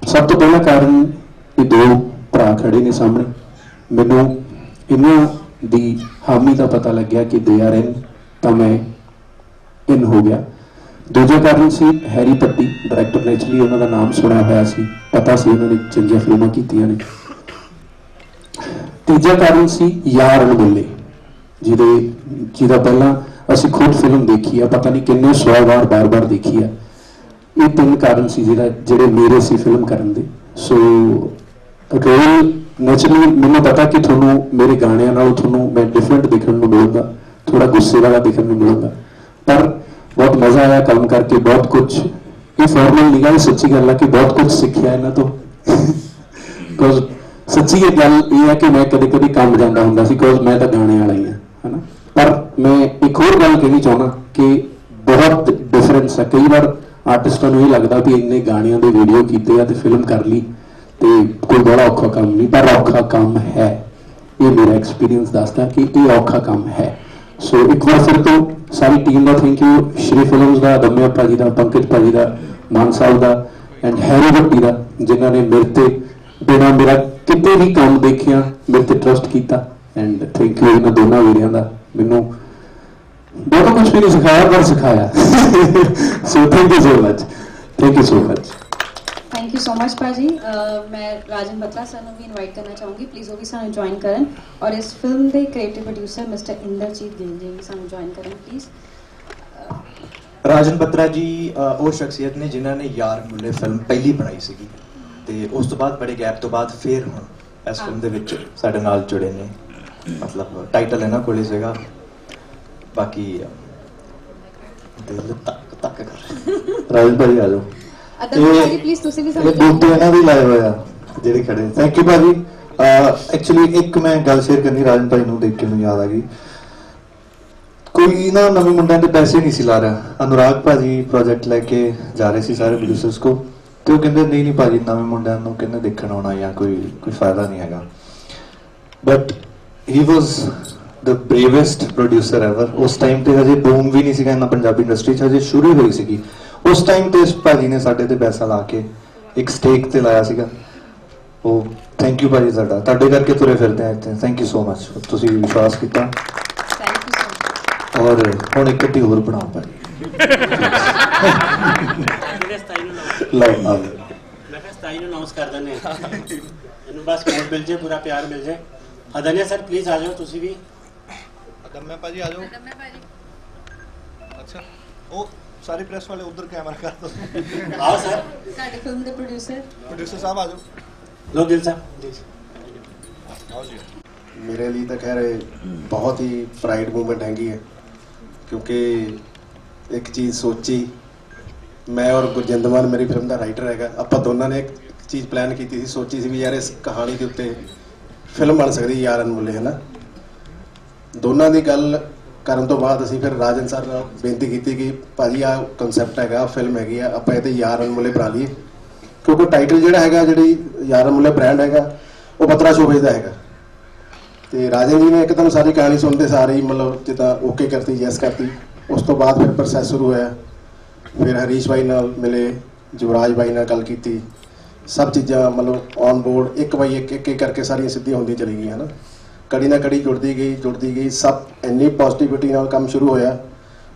ਸਭ ਤੋਂ ਪਹਿਲਾ ਕਾਰਨ ਇਹ ਦੋ ਭਰਾ ਖੜੇ ਨੇ ਸਾਹਮਣੇ। ਮੈਨੂੰ ਇਹਨਾਂ ਦੀ ਹਾਮੀ ਦਾ ਪਤਾ ਲੱਗਿਆ ਕਿ ਦੇ ਆਰ ਇਨ ਤਾਂ ਮੈਂ ਇਨ ਹੋ ਗਿਆ। ਦੂਜਾ ਕਾਰਨ ਸੀ ਹੈਰੀ ਪੱਟੀ, ਡਾਇਰੈਕਟਰ ਨੇਚਰਲੀ ਉਹਨਾਂ ਦਾ ਨਾਮ ਸੁਣਿਆ ਹੋਇਆ ਸੀ। ਪਤਾ ਸੀ ਉਹਨਾਂ ਨੇ ਚੰਗੀਆਂ ਫਿਲਮਾਂ ਕੀਤੀਆਂ ਨੇ। ਤੀਜਾ ਕਾਰਨ ਸੀ ਯਾਰ ਅਣਬੁੱਲੇ ਜਿਹਦੇ ਜਿਹਦਾ ਪਹਿਲਾਂ ਅਸੀਂ ਖੁਦ ਫਿਲਮ ਦੇਖੀ ਆ, ਪਤਾ ਨਹੀਂ ਕਿੰਨੇ ਸੌ ਵਾਰ ਬਾਰ-ਬਾਰ ਦੇਖੀ ਆ। ਇਹ ਤਿੰਨ ਕਾਰਨ ਸੀ ਜਿਹੜਾ ਜਿਹੜੇ ਮੇਰੇ ਸੀ ਫਿਲਮ ਕਰਨ ਦੇ। ਸੋ ਰੋਲ ਨੈਚੁਰਲੀ ਮੈਨੂੰ ਪਤਾ ਕਿ ਤੁਹਾਨੂੰ ਮੇਰੇ ਗਾਣਿਆਂ ਨਾਲੋਂ ਤੁਹਾਨੂੰ ਮੈਂ ਡਿਫਰੈਂਟ ਦੇਖਣ ਨੂੰ ਮਿਲੂਗਾ ਥੋੜਾ ਗੁੱਸੇ ਵਾਲਾ ਦੇਖਣ ਨੂੰ ਮਿਲੂਗਾ। ਪਰ ਬਹੁਤ ਮਜ਼ਾ ਆਇਆ ਕੰਮ ਕਰਕੇ, ਬਹੁਤ ਕੁਝ ਇਹ ਫਾਰਮਲ ਨਹੀਂ ਗਾ ਸੱਚੀ ਗੱਲ ਹੈ ਕਿ ਬਹੁਤ ਕੁਝ ਸਿੱਖਿਆ ਇਹਨਾਂ ਤੋਂ। ਬਿਕੋਜ਼ ਸੱਚੀ ਇਹ ਗੱਲ ਇਹ ਹੈ ਕਿ ਮੈਂ ਕਦੇ ਕਦੇ ਕੰਮ ਜਾਂਦਾ ਹੁੰਦਾ ਸੀ ਬਿਕੋਜ਼ ਮੈਂ ਤਾਂ ਗਾਣੇ ਵਾਲਾ ਹੀ ਹਾਂ ਹਨਾ? ਪਰ ਮੈਂ ਇੱਕ ਹੋਰ ਗੱਲ ਕਹਿਣੀ ਚਾਹੁੰਦਾ ਕਿ ਬਹੁਤ ਡਿਫਰੈਂਸ ਹੈ ਕਈ ਵਾਰ ਆਰਟਿਸਟਾਂ ਨੂੰ ਇਹ ਲੱਗਦਾ ਵੀ ਇੰਨੇ ਗਾਣਿਆਂ ਦੇ ਵੀਡੀਓ ਕੀਤੇ ਆ ਤੇ ਫਿਲਮ ਕਰ ਲਈ। ਤੇ ਕੋਈ ਬੜਾ ਔਖਾ ਕੰਮ ਨਹੀਂ, ਪਰ ਔਖਾ ਕੰਮ ਹੈ। ਇਹ ਮੇਰਾ ਐਕਸਪੀਰੀਅੰਸ ਦੱਸਦਾ ਕਿ ਇਹ ਔਖਾ ਕੰਮ ਹੈ। ਸੋ ਇੱਕ ਵਾਰ ਫਿਰ ਤੋਂ ਸਾਰੀ ਟੀਮ ਦਾ ਥੈਂਕ ਯੂ ਸ਼੍ਰੀ ਫਿਲਮਸ ਦਾ, ਦਮਿਆ ਭਾਜੀ ਦਾ, ਪੰਕਜ ਭਾਜੀ ਦਾ, ਮਾਨ ਸਾਹਿਬ ਦਾ ਐਂਡ ਹੈਰੀ ਭੱਟੀ ਦਾ, ਜਿਨ੍ਹਾਂ ਨੇ ਮੇਰੇ ਤੇ ਬਿਨਾਂ ਮੇਰਾ ਕਿਤੇ ਵੀ ਕੰਮ ਦੇਖਿਆ, ਮੇਰੇ ਤੇ ਟਰਸਟ ਕੀਤਾ ਐਂਡ ਥੈਂਕ ਯੂ ਇਹਨਾਂ ਦੋਨਾਂ ਵੀਰਿਆਂ ਦਾ। ਮੈਨੂੰ ਬਹੁਤ ਕੁਝ ਵੀ ਨਹੀਂ ਸਿਖਾਇਆ, ਪਰ ਸਿਖਾਇਆ। So thank you so much thank you so much thank you so much ਭਾਜੀ ਮੈਂ ਰਾਜਨ ਬਤਲਾ ਸਰ ਨੂੰ ਵੀ ਇਨਵਾਈਟ ਕਰਨਾ ਚਾਹੂੰਗੀ ਪਲੀਜ਼ ਉਹ ਵੀ ਸਾਨੂੰ ਜੁਆਇਨ ਕਰਨ ਔਰ ਇਸ ਫਿਲਮ ਦੇ creative producer mister Inderjit Gill ji ਵੀ ਸਾਨੂੰ ਜੁਆਇਨ ਕਰਨ ਪਲੀਜ਼ ਰਾਜਨ ਬਤਰਾ ਜੀ ਉਹ ਸ਼ਖਸੀਅਤ ਨੇ ਜਿਨ੍ਹਾਂ ਨੇ ਯਾਰ ਮੁੱਲੇ ਫਿਲਮ ਪਹਿਲੀ ਬਣਾਈ ਸੀਗੀ ਤੇ ਉਸ ਤੋਂ ਬਾਅਦ ਬੜੇ ਗੈਪ ਤੋਂ ਬਾਅਦ ਫੇਰ ਹੁਣ ਇਸ ਫਿਲਮ ਦੇ ਵਿੱਚ ਸਾਡੇ ਨਾਲ ਜੁੜੇ ਨੇ ਮਤਲਬ ਟਾਈਟਲ ਇਹਨਾਂ ਕੋਲੇ ਸੀਗਾ ਬਾਕੀ ਦਿਲ ਤੱਕ ਤੱਕ ਕਰ ਰਾਜ ਭਾਈ ਆ ਜਾਓ ਅਦਰ ਭਾਜੀ ਪਲੀਜ਼ ਤੁਸੀਂ ਵੀ ਸਾਨੂੰ ਇਹ ਬੂਟੇ ਇਹਨਾਂ ਦੇ ਲਾਏ ਹੋਏ ਆ ਜਿਹੜੇ ਖੜੇ ਥੈਂਕ ਯੂ ਭਾਜੀ। ਐਕਚੁਅਲੀ ਇੱਕ ਮੈਂ ਗੱਲ ਸ਼ੇਅਰ ਕਰਨੀ ਰਾਜਨ ਭਾਈ ਨੂੰ ਦੇਖ ਕੇ ਮੈਨੂੰ ਯਾਦ ਆ ਗਈ। ਕੋਈ ਨਾ ਨਵੇਂ ਮੁੰਡਿਆਂ ਦੇ ਪੈਸੇ ਨਹੀਂ ਸੀ ਲਾ ਰਿਹਾ। ਅਨੁਰਾਗ ਭਾਜੀ ਪ੍ਰੋਜੈਕਟ ਲੈ ਕੇ ਜਾ ਰਹੇ ਸੀ ਸਾਰੇ ਪ੍ਰੋਡਿਊਸਰਸ ਕੋ ਤੇ ਉਹ ਕਹਿੰਦੇ ਨਹੀਂ ਨਹੀਂ ਭਾਜੀ ਨਵੇਂ ਮੁੰਡਿਆਂ ਨੂੰ ਕਹਿੰਦੇ ਦੇਖਣ ਆਉਣਾ ਜਾਂ ਕੋਈ ਕੋਈ ਫਾਇਦਾ ਨਹੀਂ ਹੈਗਾ। But he was the bravest producer ever ਉਸ ਟਾਈਮ ਤੇ ਹਜੇ ਬੂਮ ਵੀ ਨਹੀਂ ਸੀਗਾ ਇਹਨਾਂ ਪੰਜਾਬੀ ਇੰਡਸਟਰੀ 'ਚ ਹਜੇ ਸ਼ੁਰੂ ਹੋਈ ਸੀਗੀ। ਉਸ ਟਾਈਮ ਤੇ ਇਸ ਭਾਜੀ ਨੇ ਸਾਡੇ ਤੇ ਪੈਸਾ ਲਾ ਕੇ ਇੱਕ ਸਟੇਕ ਤੇ ਲਾਇਆ ਸੀਗਾ। ਉਹ ਥੈਂਕ ਯੂ ਭਾਜੀ ਸਾਡਾ ਤੁਹਾਡੇ ਕਰਕੇ ਤੁਰੇ ਫਿਰਦੇ ਆ ਇੱਥੇ। ਥੈਂਕ ਯੂ ਸੋ ਮਚ ਤੁਸੀਂ ਵਿਸ਼ਵਾਸ ਕੀਤਾ। ਥੈਂਕ ਯੂ ਸੋ ਮਚ ਔਰ ਹੁਣ ਇੱਕ ਅੱਧੀ ਹੋਰ ਬਣਾਓ ਭਾਜੀ। ਜਿਹੜੇ 27 ਨੂੰ ਲਓ ਨਾਲ। ਮੈਂ ਕਿਹਾ 27 ਨੂੰ ਅਨਾਉਂਸ ਕਰ ਦਿੰਦੇ ਹਾਂ। ਇਹਨੂੰ ਬਸ ਕੋਲ ਮਿਲ ਜੇ ਪੂਰਾ ਪਿਆਰ ਮਿਲ ਜੇ। ਅਦਨਿਆ ਸਰ ਪਲੀਜ਼ ਆ ਜਾਓ ਤੁਸੀਂ ਵੀ। ਦਮਿਆ ਭਾਜੀ ਆ ਜਾਓ। ਅੱਛਾ। ਉਹ ਸਾਰੀ ਪ੍ਰੈਸ ਵਾਲੇ ਉਧਰ ਕੈਮਰਾ ਕਰ ਦੋ। ਆਓ ਸਰ ਸਾਡੇ ਫਿਲਮ ਦੇ ਪ੍ਰੋਡਿਊਸਰ ਪ੍ਰੋਡਿਊਸਰ ਸਾਹਿਬ ਆ ਜਾਓ। ਲੋ ਦਿਲ ਸਾਹਿਬ। ਜੀ ਆਓ ਜੀ। ਮੇਰੇ ਲਈ ਤਾਂ ਖੈਰ ਬਹੁਤ ਹੀ ਪ੍ਰਾਈਡ ਮੂਵਮੈਂਟ ਹੈਗੀ ਹੈ। ਕਿਉਂਕਿ ਇੱਕ ਚੀਜ਼ ਸੋਚੀ ਮੈਂ ਔਰ ਗੁਰਜਿੰਦਰ ਮਾਨ ਮੇਰੀ ਫਿਲਮ ਦਾ ਰਾਈਟਰ ਹੈਗਾ। ਆਪਾਂ ਦੋਨਾਂ ਨੇ ਇੱਕ ਚੀਜ਼ ਪਲਾਨ ਕੀਤੀ ਸੀ ਸੋਚੀ ਸੀ ਵੀ ਯਾਰ ਇਸ ਕਹਾਣੀ ਦੇ ਉੱਤੇ ਫਿਲਮ ਬਣ ਸਕਦੀ ਯਾਰ ਅਨਮੁੱਲੇ ਹੈ ਨਾ ਦੋਨਾਂ ਦੀ ਗੱਲ ਕਰਨ ਤੋਂ ਬਾਅਦ ਅਸੀਂ ਫਿਰ ਰਾਜਨ ਸਰ ਨਾਲ ਬੇਨਤੀ ਕੀਤੀ ਕਿ ਭਾਜੀ ਆ ਕਨਸੈਪਟ ਹੈਗਾ ਫਿਲਮ ਹੈਗੀ ਆ, ਆਪਾਂ ਇਹਦੇ ਯਾਰ ਅਨਮੁੱਲੇ ਬਣਾ ਲਈਏ। ਕਿਉਂਕਿ ਟਾਈਟਲ ਜਿਹੜਾ ਹੈਗਾ, ਜਿਹੜੀ ਯਾਰ ਅਨਮੁੱਲੇ ਬ੍ਰਾਂਡ ਹੈਗਾ, ਉਹ ਬਤਰਾ ਸ਼ੋਭੇ ਦਾ ਹੈਗਾ। ਤੇ ਰਾਜਨ ਜੀ ਨੇ ਇੱਕ ਤੁਹਾਨੂੰ ਸਾਰੀ ਕਹਾਣੀ ਸੁਣਦੇ ਸਾਰੇ ਹੀ ਮਤਲਬ ਜਿੱਦਾਂ ਓਕੇ ਕਰਤੀ ਯੈਸ ਕਰਤੀ। ਉਸ ਤੋਂ ਬਾਅਦ ਫਿਰ ਪ੍ਰੋਸੈਸ ਸ਼ੁਰੂ ਹੋਇਆ। ਫਿਰ ਹਰੀਸ਼ ਭਾਈ ਨਾਲ ਮਿਲੇ, ਜੁਵਰਾਜ ਭਾਈ ਨਾਲ ਗੱਲ ਕੀਤੀ। ਸਭ ਚੀਜ਼ਾਂ ਮਤਲਬ ਔਨ ਬੋਰਡ ਇੱਕ ਬਾਈ ਇੱਕ ਇੱਕ ਇੱਕ ਕਰਕੇ ਸਾਰੀਆਂ ਸਿੱਧੀਆਂ ਹੁੰਦੀਆਂ ਚਲੀ ਗਈਆਂ ਹਨਾ ਕੜੀ ਨਾ ਕੜੀ ਜੁੜਦੀ ਗਈ ਜੁੜਦੀ ਗਈ ਸਭ ਇੰਨੀ ਪੋਜ਼ਿਟਿਵਿਟੀ ਨਾਲ ਕੰਮ ਸ਼ੁਰੂ ਹੋਇਆ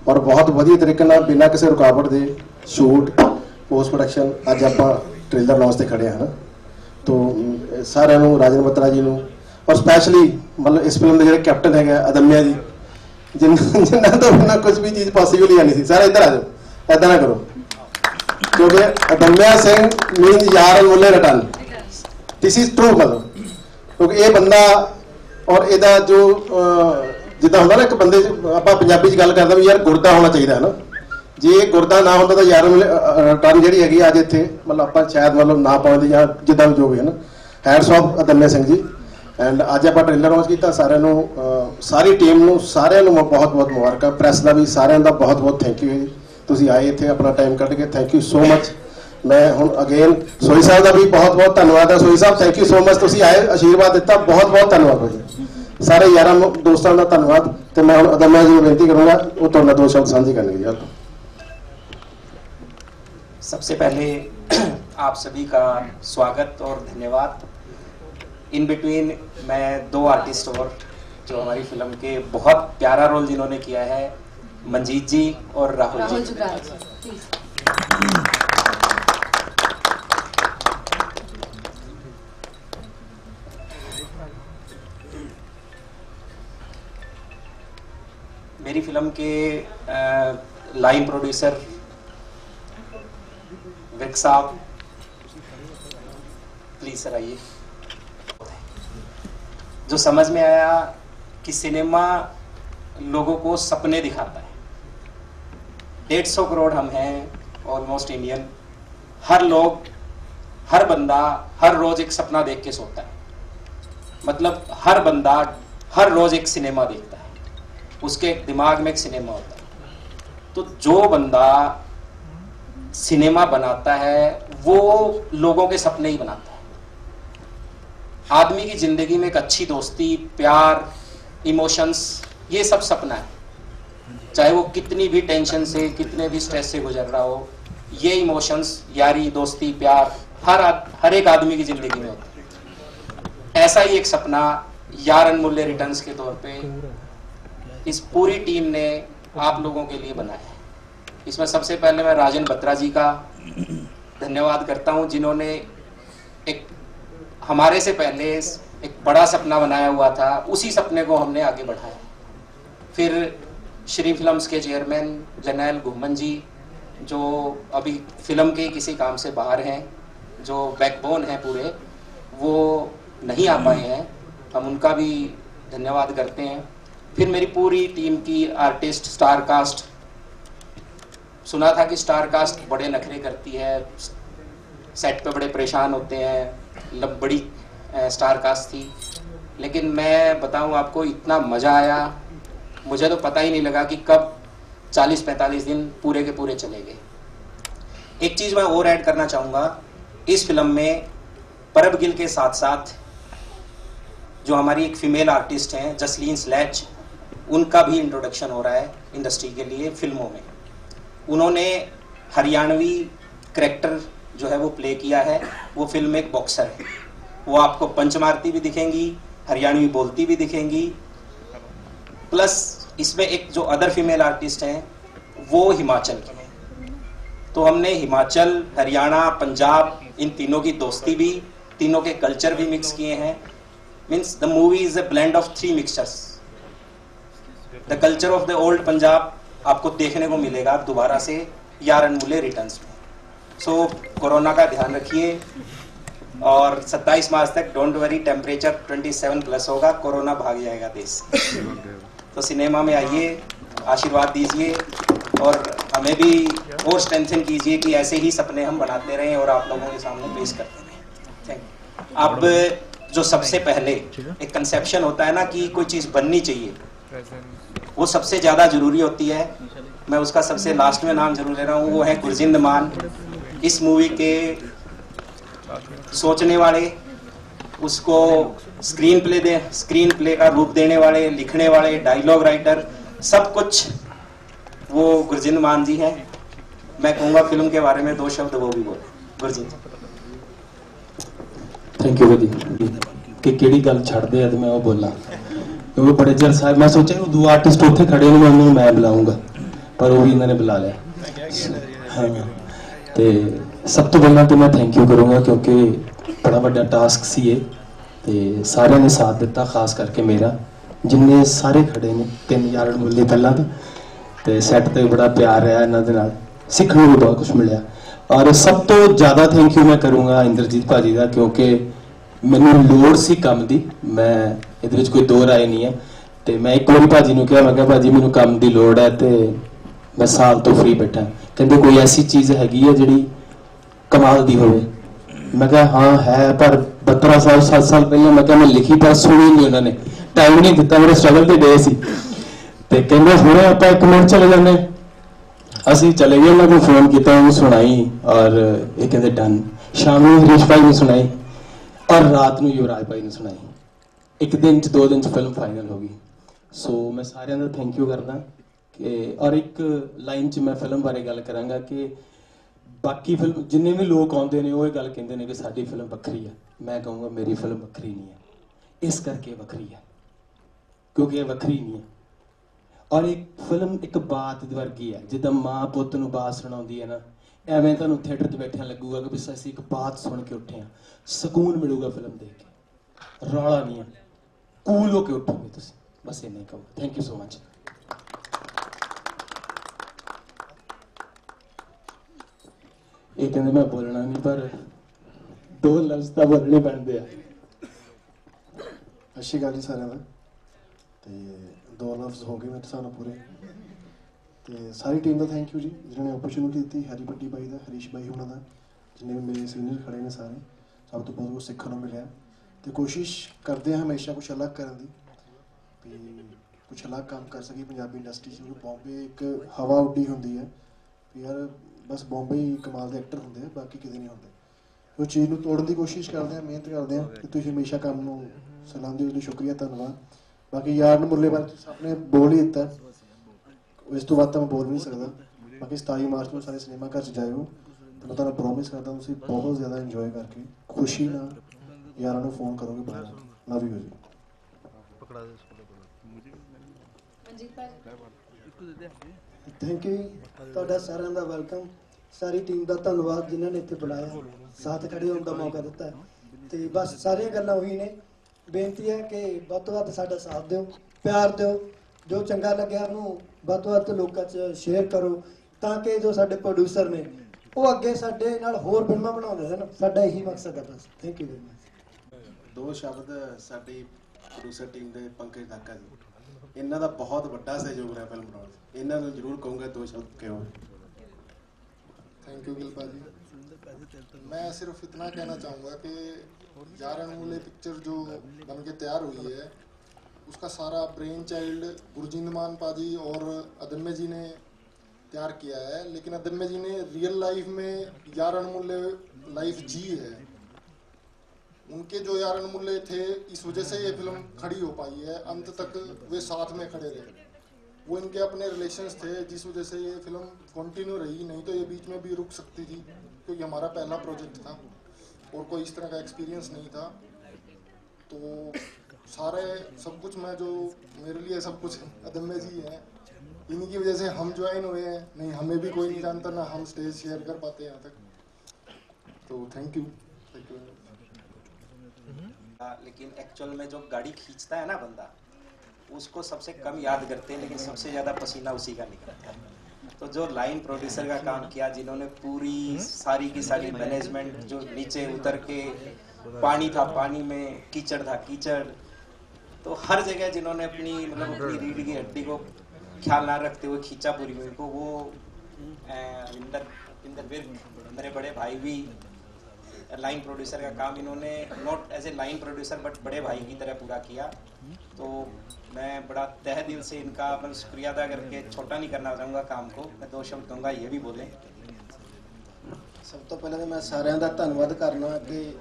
ਔਰ ਬਹੁਤ ਵਧੀਆ ਤਰੀਕੇ ਨਾਲ ਬਿਨਾਂ ਕਿਸੇ ਰੁਕਾਵਟ ਦੇ ਸ਼ੂਟ ਪੋਸਟ ਪ੍ਰੋਡਕਸ਼ਨ ਅੱਜ ਆਪਾਂ ਟ੍ਰੇਲਰ ਲਾਂਚ ਤੇ ਖੜੇ ਹਾਂ ਹਨਾ। ਤੋਂ ਸਾਰਿਆਂ ਨੂੰ ਰਾਜਨ ਬੱਤਰਾ ਜੀ ਨੂੰ ਔਰ ਸਪੈਸ਼ਲੀ ਮਤਲਬ ਇਸ ਫਿਲਮ ਦੇ ਜਿਹੜੇ ਕੈਪਟਨ ਹੈਗੇ ਆ, ਅਦਮਿਆ ਜੀ ਜਿਨ੍ਹਾਂ ਜਿਨ੍ਹਾਂ ਤੋਂ ਬਿਨਾਂ ਕੁਝ ਵੀ ਚੀਜ਼ ਪੋਸੀਬਲ ਹੀ ਨਹੀਂ ਸੀ। ਸਾਰੇ ਇੱਧਰ ਆ ਜਾਓ ਐਦਾਂ ਨਾ ਕਰੋ। ਕਿਉਂਕਿ ਅਦਮਿਆ ਸਿੰਘ ਮੀਨਸ ਯਾਰ ਮੁੱਲੇ ਰਟਨ ਥਿਸ ਇਜ਼ ਟਰੂ ਮਤਲਬ। ਕਿਉਂਕਿ ਇਹ ਬੰਦਾ ਔਰ ਇਹਦਾ ਜੋ ਜਿੱਦਾਂ ਹੁੰਦਾ ਨਾ ਇੱਕ ਬੰਦੇ 'ਚ, ਆਪਾਂ ਪੰਜਾਬੀ 'ਚ ਗੱਲ ਕਰਦੇ ਵੀ ਯਾਰ ਗੁਰਦਾ ਹੋਣਾ ਚਾਹੀਦਾ ਹੈ ਨਾ। ਜੇ ਇਹ ਗੁਰਦਾ ਨਾ ਹੁੰਦਾ ਤਾਂ ਯਾਰ ਟਰਨ ਜਿਹੜੀ ਹੈਗੀ ਆ ਅੱਜ ਇੱਥੇ, ਮਤਲਬ ਆਪਾਂ ਸ਼ਾਇਦ ਮਤਲਬ ਨਾ ਪਾਉਂਦੇ ਜਾਂ ਜਿੱਦਾਂ ਵੀ ਜੋ ਵੀ ਹੈ ਨਾ। Hands of ਅਦਮਿਆ Singh ji. And ਅੱਜ ਆਪਾਂ ਟ੍ਰੇਲਰ ਲਾਂਚ ਕੀਤਾ, ਸਾਰਿਆਂ ਨੂੰ ਸਾਰੀ ਟੀਮ ਨੂੰ, ਸਾਰਿਆਂ ਨੂੰ ਬਹੁਤ ਬਹੁਤ ਮੁਬਾਰਕਾਂ। ਪ੍ਰੈਸ ਦਾ ਵੀ ਸਾਰਿਆਂ ਦਾ ਬਹੁਤ ਬਹੁਤ ਥੈਂਕ ਯੂ ਜੀ। ਤੁਸੀਂ ਆਏ ਇੱਥੇ, ਆਪਣਾ ਟਾਈਮ ਕੱਢ ਕੇ ਥੈਂਕ ਯੂ ਸੋ ਮਚ ਮੈਂ ਹੁਣ ਅਗੇਨ ਸੋਈ ਸਾਹਿਬ ਦਾ ਵੀ ਬਹੁਤ ਬਹੁਤ ਧੰਨਵਾਦ ਹੈ Soi Sahib thank you so much ਤੁਸੀਂ ਆਏ ਆਸ਼ੀਰਵਾਦ ਦਿੱਤਾ ਬਹੁਤ ਬਹੁਤ ਧੰਨਵਾਦ ਜੀ ਸਾਰੇ ਯਾਰਾਂ ਨੂੰ ਦੋਸਤਾਂ ਦਾ ਧੰਨਵਾਦ ਤੇ ਮੈਂ ਹੁਣ ਅਦਮਿਆ ਜੀ ਨੂੰ ਬੇਨਤੀ ਕਰੂੰਗਾ ਉਹ ਤੁਹਾਡਾ ਦੋ ਸ਼ਬਦ ਸਾਂਝੇ ਕਰਨਗੇ ਯਾਰ सबसे पहले आप सभी का स्वागत और धन्यवाद इन बिटवीन मैं दो आर्टिस्ट और जो हमारी फिल्म के बहुत प्यारा रोल जिन्होंने किया है मंजीत जी और राहुल ਰਾਹੁਲ जी मेरी फ़िल्म के line producer Vik Sahab please sir आइए। जो समझ में आया कि सिनेमा लोगों को सपने दिखाता है। डेढ़ सौ करोड़ हम हैं ऑलमोस्ट इंडियन हर लोग, हर बंदा, हर रोज एक सपना देख के सोता है। मतलब हर बंदा हर रोज एक सिनेमा देखता है। उसके दिमाग में एक सिनेमा होता है। तो जो बंदा सिनेमा बनाता है, वो लोगों के सपने ही बनाता है। आदमी की ज़िंदगी में एक अच्छी दोस्ती, प्यार, इमोशंस, ये सब सपना है। चाहे वो कितनी भी टेंशन से, कितने भी स्ट्रेस से गुजर रहा हो, ये इमोशंस, यारी, दोस्ती, प्यार, हर हर एक आदमी की ज़िंदगी में होता है। ऐसा ही एक सपना, यार अनमूल्य रिटर्न्स के तौर पे इस पूरी टीम ने आप लोगों के लिए बनाया है। इसमें सबसे पहले मैं राजन बत्रा जी का धन्यवाद करता हूँ, जिन्होंने एक हमारे से पहले एक बड़ा सपना बनाया हुआ था, उसी सपने को हमने आगे बढ़ाया। फिर श्री फिल्म्स के चेयरमैन जर्नैल घुमन जी, जो अभी फ़िल्म के किसी काम से बाहर हैं, जो बैकबोन हैं पूरे, वो नहीं आ पाए हैं। हम उनका भी धन्यवाद करते हैं। फिर मेरी पूरी टीम की आर्टिस्ट स्टार कास्ट सुना था कि स्टार कास्ट बड़े नखरे करती है सेट पे बड़े परेशान होते हैं लब बड़ी स्टार कास्ट थी। लेकिन मैं बताऊँ आपको, इतना मज़ा आया, मुझे तो पता ही नहीं लगा कि कब 40-45 दिन पूरे के पूरे चले गए। एक चीज़ मैं और ऐड करना चाहूँगा, इस फ़िल्म में परब गिल के साथ साथ जो हमारी एक फीमेल आर्टिस्ट हैं, जसलीन स्लैच उनका भी इंट्रोडक्शन हो रहा है इंडस्ट्री के लिए फ़िल्मों में। उन्होंने हरियाणवी करेक्टर जो है वो प्ले किया है। वो फ़िल्म एक बॉक्सर है। वो आपको पंच मारती भी दिखेंगी, हरियाणवी बोलती भी दिखेंगी। प्लस इसमें एक जो अदर फीमेल आर्टिस्ट हैं, वो हिमाचल की तो हमने हिमाचल, हरियाणा, पंजाब, इन तीनों की दोस्ती भी, तीनों के कल्चर भी मिक्स किए हैं। Means the movie is a blend of three mixtures the culture of the old Punjab आपको देखने को मिलेगा दोबारा से यार अनमूल्य रिटर्न्स में। सो so, कोरोना का ध्यान रखिए और 27 मार्च तक डोंट वरी टेम्परेचर 27 प्लस होगा कोरोना भाग जाएगा देश तो सिनेमा में आइए आशीर्वाद दीजिए और हमें भी और स्ट्रेंथन कीजिए कि ऐसे ही सपने हम बनाते रहें और आप लोगों के सामने पेश करते रहें। अब जो सबसे पहले एक कंसेप्शन होता है ना कि कोई चीज़ बननी चाहिए। वो सबसे ज़्यादा जरूरी होती है मैं उसका सबसे लास्ट में नाम जरूर ले रहा हूँ वो है गुरजिंद मान इस मूवी के सोचने वाले उसको स्क्रीन प्ले दे स्क्रीन प्ले का रूप देने वाले लिखने वाले डायलॉग राइटर सब कुछ वो गुरजिंद मान जी हैं मैं कहूँगा फिल्म के बारे में दो शब्द वो भी बोले गुरजिंद ਥੈਂਕ ਯੂ ਭਾਜੀ ਕਿ ਕਿਹੜੀ ਗੱਲ ਛੱਡਦੇ ਆ ਤੇ ਮੈਂ ਉਹ ਬੋਲਾਂ ਕਿਉਂਕਿ ਬੜੇ ਚਿਰ ਸਾਹਿਬ, ਮੈਂ ਸੋਚਿਆ ਉਹ ਦੋ ਆਰਟਿਸਟ ਉੱਥੇ ਖੜੇ ਨੇ ਮੈਂ ਉਹਨਾਂ ਮੈਂ ਬੁਲਾਉਂਗਾ ਪਰ ਉਹ ਵੀ ਇਹਨਾਂ ਨੇ ਬੁਲਾ ਲਿਆ। ਤੇ ਸਭ ਤੋਂ ਪਹਿਲਾਂ ਤੇ ਮੈਂ ਥੈਂਕ ਯੂ ਕਰੂੰਗਾ ਕਿਉਂਕਿ ਬੜਾ ਵੱਡਾ ਟਾਸਕ ਸੀ ਇਹ। ਤੇ ਸਾਰਿਆਂ ਨੇ ਸਾਥ ਦਿੱਤਾ, ਖਾਸ ਕਰਕੇ ਮੇਰਾ। ਜਿੰਨੇ ਸਾਰੇ ਖੜੇ ਨੇ, ਤਿੰਨ ਯਾਰ ਮੁੱਲੇ ਪਹਿਲਾਂ ਤਾਂ। ਤੇ ਸੈੱਟ ਤੇ ਬੜਾ ਪਿਆਰ ਰਿਹਾ ਇਹਨਾਂ ਦੇ ਨਾਲ। ਸਿੱਖਣ ਨੂੰ ਵੀ ਬਹੁਤ ਕੁਝ ਮਿਲਿਆ। ਔਰ ਸਭ ਤੋਂ ਜ਼ਿਆਦਾ ਥੈਂਕ ਯੂ ਮੈਂ ਕਰੂੰਗਾ ਇੰਦਰਜੀਤ ਭਾਜੀ ਦਾ, ਕਿਉਂਕਿ ਮੈਨੂੰ ਲੋੜ ਸੀ ਕੰਮ ਦੀ। ਮੈਂ ਇਹਦੇ ਵਿੱਚ ਕੋਈ ਦੋ ਰਾਏ ਨਹੀਂ ਹੈ। ਤੇ ਮੈਂ ਇੱਕ ਵਾਰੀ ਭਾਜੀ ਨੂੰ ਕਿਹਾ, ਮੈਂ ਕਿਹਾ ਭਾਜੀ ਮੈਨੂੰ ਕੰਮ ਦੀ ਲੋੜ ਹੈ ਤੇ ਮੈਂ ਸਾਲ ਤੋਂ ਫ੍ਰੀ ਬੈਠਾ। ਕਹਿੰਦੇ ਕੋਈ ਐਸੀ ਚੀਜ਼ ਹੈਗੀ ਹੈ ਜਿਹੜੀ ਕਮਾਲ ਦੀ ਹੋਵੇ? ਮੈਂ ਕਿਹਾ, ਹਾਂ, ਹੈ, ਪਰ 17 ਸਾਲ 7 ਸਾਲ ਪਹਿਲਾਂ ਮੈਂ ਕਿਹਾ ਮੈਂ ਲਿਖੀ ਪਰ ਸੁਣੀ ਨਹੀਂ ਉਹਨਾਂ ਨੇ। ਟਾਈਮ ਨਹੀਂ ਦਿੱਤਾ, ਮੇਰੇ ਸਟਰਗਲ ਤੇ ਡੇ ਸੀ। ਤੇ ਕਹਿੰਦੇ, ਹੁਣੇ ਆਪਾਂ ਇੱਕ ਮਿੰਟ ਚਲੇ ਜਾਂਦੇ ਅਸੀਂ ਚਲੇ ਗਏ, ਉਹਨਾਂ ਨੂੰ ਫੋਨ ਕੀਤਾ, ਉਹਨੂੰ ਸੁਣਾਈ ਔਰ ਇਹ ਕਹਿੰਦੇ ਡਨ ਸ਼ਾਮ ਨੂੰ ਹਰੀਸ਼ ਭਾਈ ਨੂੰ ਸੁਣਾਈ ਔਰ ਰਾਤ ਨੂੰ ਯੁਵਰਾਜ ਭਾਈ ਨੂੰ ਸੁਣਾਈ। ਇੱਕ ਦਿਨ ਚ, ਦੋ ਦਿਨ ਚ ਫਿਲਮ ਫਾਈਨਲ ਹੋ ਗਈ। ਸੋ ਮੈਂ ਸਾਰਿਆਂ ਦਾ ਥੈਂਕ ਯੂ ਕਰਦਾ ਕਿ ਔਰ ਇੱਕ ਲਾਈਨ ਚ ਮੈਂ ਫਿਲਮ ਬਾਰੇ ਗੱਲ ਕਰਾਂਗਾ ਕਿ ਬਾਕੀ ਫਿਲਮ ਜਿੰਨੇ ਵੀ ਲੋਕ ਆਉਂਦੇ ਨੇ, ਉਹ ਇਹ ਗੱਲ ਕਹਿੰਦੇ ਨੇ ਕਿ ਸਾਡੀ ਫਿਲਮ ਵੱਖਰੀ ਹੈ ਮੈਂ ਕਹੂੰਗਾ, ਮੇਰੀ ਫਿਲਮ ਵੱਖਰੀ ਨਹੀਂ ਹੈ। ਇਸ ਕਰਕੇ ਵੱਖਰੀ ਹੈ। ਕਿਉਂਕਿ ਇਹ ਵੱਖਰੀ ਨਹੀਂ ਹੈ। ਔਰ ਇੱਕ ਫਿਲਮ ਇੱਕ ਬਾਤ ਵਰਗੀ ਹੈ। ਜਿੱਦਾਂ ਮਾਂ ਪੁੱਤ ਨੂੰ ਬਾਤ ਸੁਣਾਉਂਦੀ ਹੈ ਨਾ, ਐਵੇਂ ਤੁਹਾਨੂੰ ਥੀਏਟਰ 'ਚ ਬੈਠਿਆਂ ਲੱਗੂਗਾ ਕਿ ਵੀ ਅਸੀਂ ਇੱਕ ਬਾਤ ਸੁਣ ਕੇ ਉੱਠੇ ਆ ਸਕੂਨ ਮਿਲੂਗਾ ਫਿਲਮ ਦੇਖ ਕੇ। ਰੌਲਾ ਨਹੀਂ ਹੈ। ਕੂਲ ਹੋ ਕੇ ਉੱਠੋਗੇ ਤੁਸੀਂ ਬਸ ਇੰਨਾ ਹੀ ਕਹੂੰ ਥੈਂਕ ਯੂ ਸੋ ਮਚ ਇਹ ਕਹਿੰਦੇ ਮੈਂ ਬੋਲਣਾ ਨਹੀਂ ਪਰ ਦੋ ਲਫ਼ਜ਼ ਤਾਂ ਬੋਲਣੇ ਪੈਂਦੇ ਆ ਸਤਿ ਸ਼੍ਰੀ ਅਕਾਲ ਜੀ ਸਾਰਿਆਂ ਦਾ ਤੇ ਦੋ ਲਫ਼ਜ਼ ਹੋ ਗਏ ਮੇਰੇ ਸਾਨੂੰ ਪੂਰੇ ਤੇ ਸਾਰੀ ਟੀਮ ਦਾ ਥੈਂਕ ਯੂ ਜੀ ਜਿਨ੍ਹਾਂ ਨੇ ਓਪਰਚੁਨਿਟੀ ਦਿੱਤੀ ਹਰੀ ਪੱਟੀ ਬਾਈ ਦਾ ਹਰੀਸ਼ ਬਾਈ ਉਹਨਾਂ ਦਾ ਜਿੰਨੇ ਵੀ ਮੇਰੇ ਸੀਨੀਅਰ ਖੜੇ ਨੇ ਸਾਰੇ ਸਭ ਤੋਂ ਬਹੁਤ ਕੁਝ ਸਿੱਖਣ ਨੂੰ ਮਿਲਿਆ ਤੇ ਕੋਸ਼ਿਸ਼ ਕਰਦੇ ਹਾਂ ਹਮੇਸ਼ਾ ਕੁਝ ਅਲੱਗ ਕਰਨ ਦੀ, ਵੀ ਕੁਝ ਅਲੱਗ ਕੰਮ ਕਰ ਸਕੀ ਪੰਜਾਬੀ ਇੰਡਸਟਰੀ 'ਚ ਕਿਉਂਕਿ ਬੰਬੇ ਇੱਕ ਹਵਾ ਉੱਡੀ ਹੁੰਦੀ ਹੈ, ਵੀ ਯਾਰ ਬਸ ਬੰਬੇ ਹੀ ਕਮਾਲ ਦੇ ਐਕਟਰ ਹੁੰਦੇ ਆ, ਬਾਕੀ ਕਿਤੇ ਨਹੀਂ ਹੁੰਦੇ। ਉਹ ਚੀਜ਼ ਨੂੰ ਤੋੜਨ ਦੀ ਕੋਸ਼ਿਸ਼ ਕਰਦੇ ਆ ਮਿਹਨਤ ਕਰਦੇ ਆ ਕਿ ਤੁਸੀਂ ਹਮੇਸ਼ਾ ਕੰਮ ਨੂੰ ਸਲਾਮਦੇ ਹੋ ਲਈ ਸ਼ੁਕਰੀਆ, ਧੰਨਵਾਦ। ਬਾਕੀ ਯਾਰ ਨੂੰ ਮੁਰਲੇ ਬਾਰੇ ਤੁਸੀਂ ਆਪਣੇ ਬੋਲ ਹੀ ਦਿੱਤਾ। ਇਸ ਤੋਂ ਬਾਅਦ ਤਾਂ ਮੈਂ ਬੋਲ ਵੀ ਨਹੀਂ ਸਕਦਾ। ਬਾਕੀ 27 ਮਾਰਚ ਨੂੰ ਸਾਰੇ ਸਿਨੇਮਾ ਘਰ ਚ ਜਾਇਓ। ਤੇ ਮੈਂ ਤੁਹਾਨੂੰ ਪ੍ਰੋਮਿਸ ਕਰਦਾ, ਤੁਸੀਂ ਬਹੁਤ ਜ਼ਿਆਦਾ ਇੰਜੋਏ ਕਰਕੇ ਖੁਸ਼ੀ ਨਾਲ ਯਾਰਾਂ ਨੂੰ ਫੋਨ ਕਰੋਗੇ ਬਾਹਰ ਲਵ ਯੂ ਜੀ। ਮਨਜੀਤ ਭਾਜੀ। ਥੈਂਕ ਯੂ ਤੁਹਾਡਾ ਸਾਰਿਆਂ ਦਾ ਵੈਲਕਮ ਸਾਰੀ ਟੀਮ ਦਾ ਧੰਨਵਾਦ ਜਿਨ੍ਹਾਂ ਨੇ ਇੱਥੇ ਬੁਲਾਇਆ। ਸਾਥ ਖੜੇ ਹੋਣ ਦਾ ਮੌਕਾ ਦਿੱਤਾ। ਤੇ ਬਸ ਸਾਰੀਆਂ ਗੱਲਾਂ ਉਹੀ ਨੇ। ਬੇਨਤੀ ਹੈ ਕਿ ਵੱਧ ਤੋਂ ਵੱਧ ਸਾਡਾ ਸਾਥ ਦਿਓ ਪਿਆਰ ਦਿਓ। ਜੋ ਚੰਗਾ ਲੱਗਿਆ ਉਹਨੂੰ ਵੱਧ ਤੋਂ ਵੱਧ ਲੋਕਾਂ 'ਚ ਸ਼ੇਅਰ ਕਰੋ ਤਾਂ ਕਿ ਜੋ ਸਾਡੇ ਪ੍ਰੋਡਿਊਸਰ ਨੇ ਉਹ ਅੱਗੇ ਸਾਡੇ ਨਾਲ ਹੋਰ ਫਿਲਮਾਂ ਬਣਾਉਂਦੇ ਰਹਿਣ। ਸਾਡਾ ਇਹੀ ਮਕਸਦ ਹੈ ਬਸ। ਥੈਂਕ ਯੂ ਵੈਰੀ ਮਚ ਦੋ ਸ਼ਬਦ ਸਾਡੀ ਪ੍ਰੋਡਿਊਸਰ ਟੀਮ ਦੇ ਪੰਕਜ ਦਾਕਾ ਜੀ ਇਹਨਾਂ ਦਾ ਬਹੁਤ ਵੱਡਾ ਸਹਿਯੋਗ ਰਿਹਾ ਫਿਲਮ ਬਣਾਉਣ 'ਚ ਇਹਨਾਂ ਨੂੰ ਜ਼ਰੂਰ ਕਹੂੰਗਾ ਦੋ ਸ਼ਬਦ ਕਿਉਂ थैंक यू गिलपा जी मैं सिर्फ इतना कहना चाहूँगा कि यार अनमोले पिक्चर जो बन के तैयार हुई है उसका सारा ब्रेन चाइल्ड गुरजिंद मान पाजी और अदम्य जी ने तैयार किया है लेकिन अदम्य जी ने रियल लाइफ में यार अनमोले लाइफ जी है उनके जो यार अनमूल्य थे, इस वजह से ये फ़िल्म खड़ी हो पाई है। अंत तक वे साथ में खड़े रहे। वो इनके अपने रिलेशंस थे, जिस वजह से ये फ़िल्म कंटिन्यू रही। नहीं तो ये बीच में भी रुक सकती थी, क्योंकि हमारा पहला प्रोजेक्ट था। और कोई इस तरह का एक्सपीरियंस नहीं था। तो सारे, सब कुछ मैं जो, मेरे लिए सब कुछ अदम्य जी हैं। इन्हीं की वजह से हम ज्वाइन हुए हैं। नहीं, हमें भी कोई नहीं जानता, ना हम स्टेज शेयर कर पाते यहाँ तक। तो थैंक यू थैंक यू लेकिन एक्चुअल में जो गाड़ी खींचता है ना बंदा उसको सबसे कम याद करते हैं लेकिन सबसे ज़्यादा पसीना उसी का निकलता है। तो जो लाइन प्रोड्यूसर का काम किया जिन्होंने पूरी सारी की सारी मैनेजमेंट जो नीचे उतर के पानी था पानी में कीचड़ था कीचड़ तो हर जगह जिन्होंने अपनी मतलब अपनी रीढ़ की हड्डी को ख्याल ना रखते हुए खींचा पूरी मूवी को वो विंदर विंदर विर्क मेरे बड़े भाई भी लाइन प्रोड्यूसर का काम इन्होंने not as a line producer but बड़े भाई की तरह पूरा किया तो मैं बड़ा तह दिल से इनका मैं शुक्रिया अदा करके छोटा नहीं करना चाहूँगा काम को मैं दो शब्द दूंगा ये भी बोले ਸਭ ਤੋਂ ਪਹਿਲਾਂ ਤਾਂ ਮੈਂ ਸਾਰਿਆਂ ਦਾ ਧੰਨਵਾਦ ਕਰਨਾ ਕਿ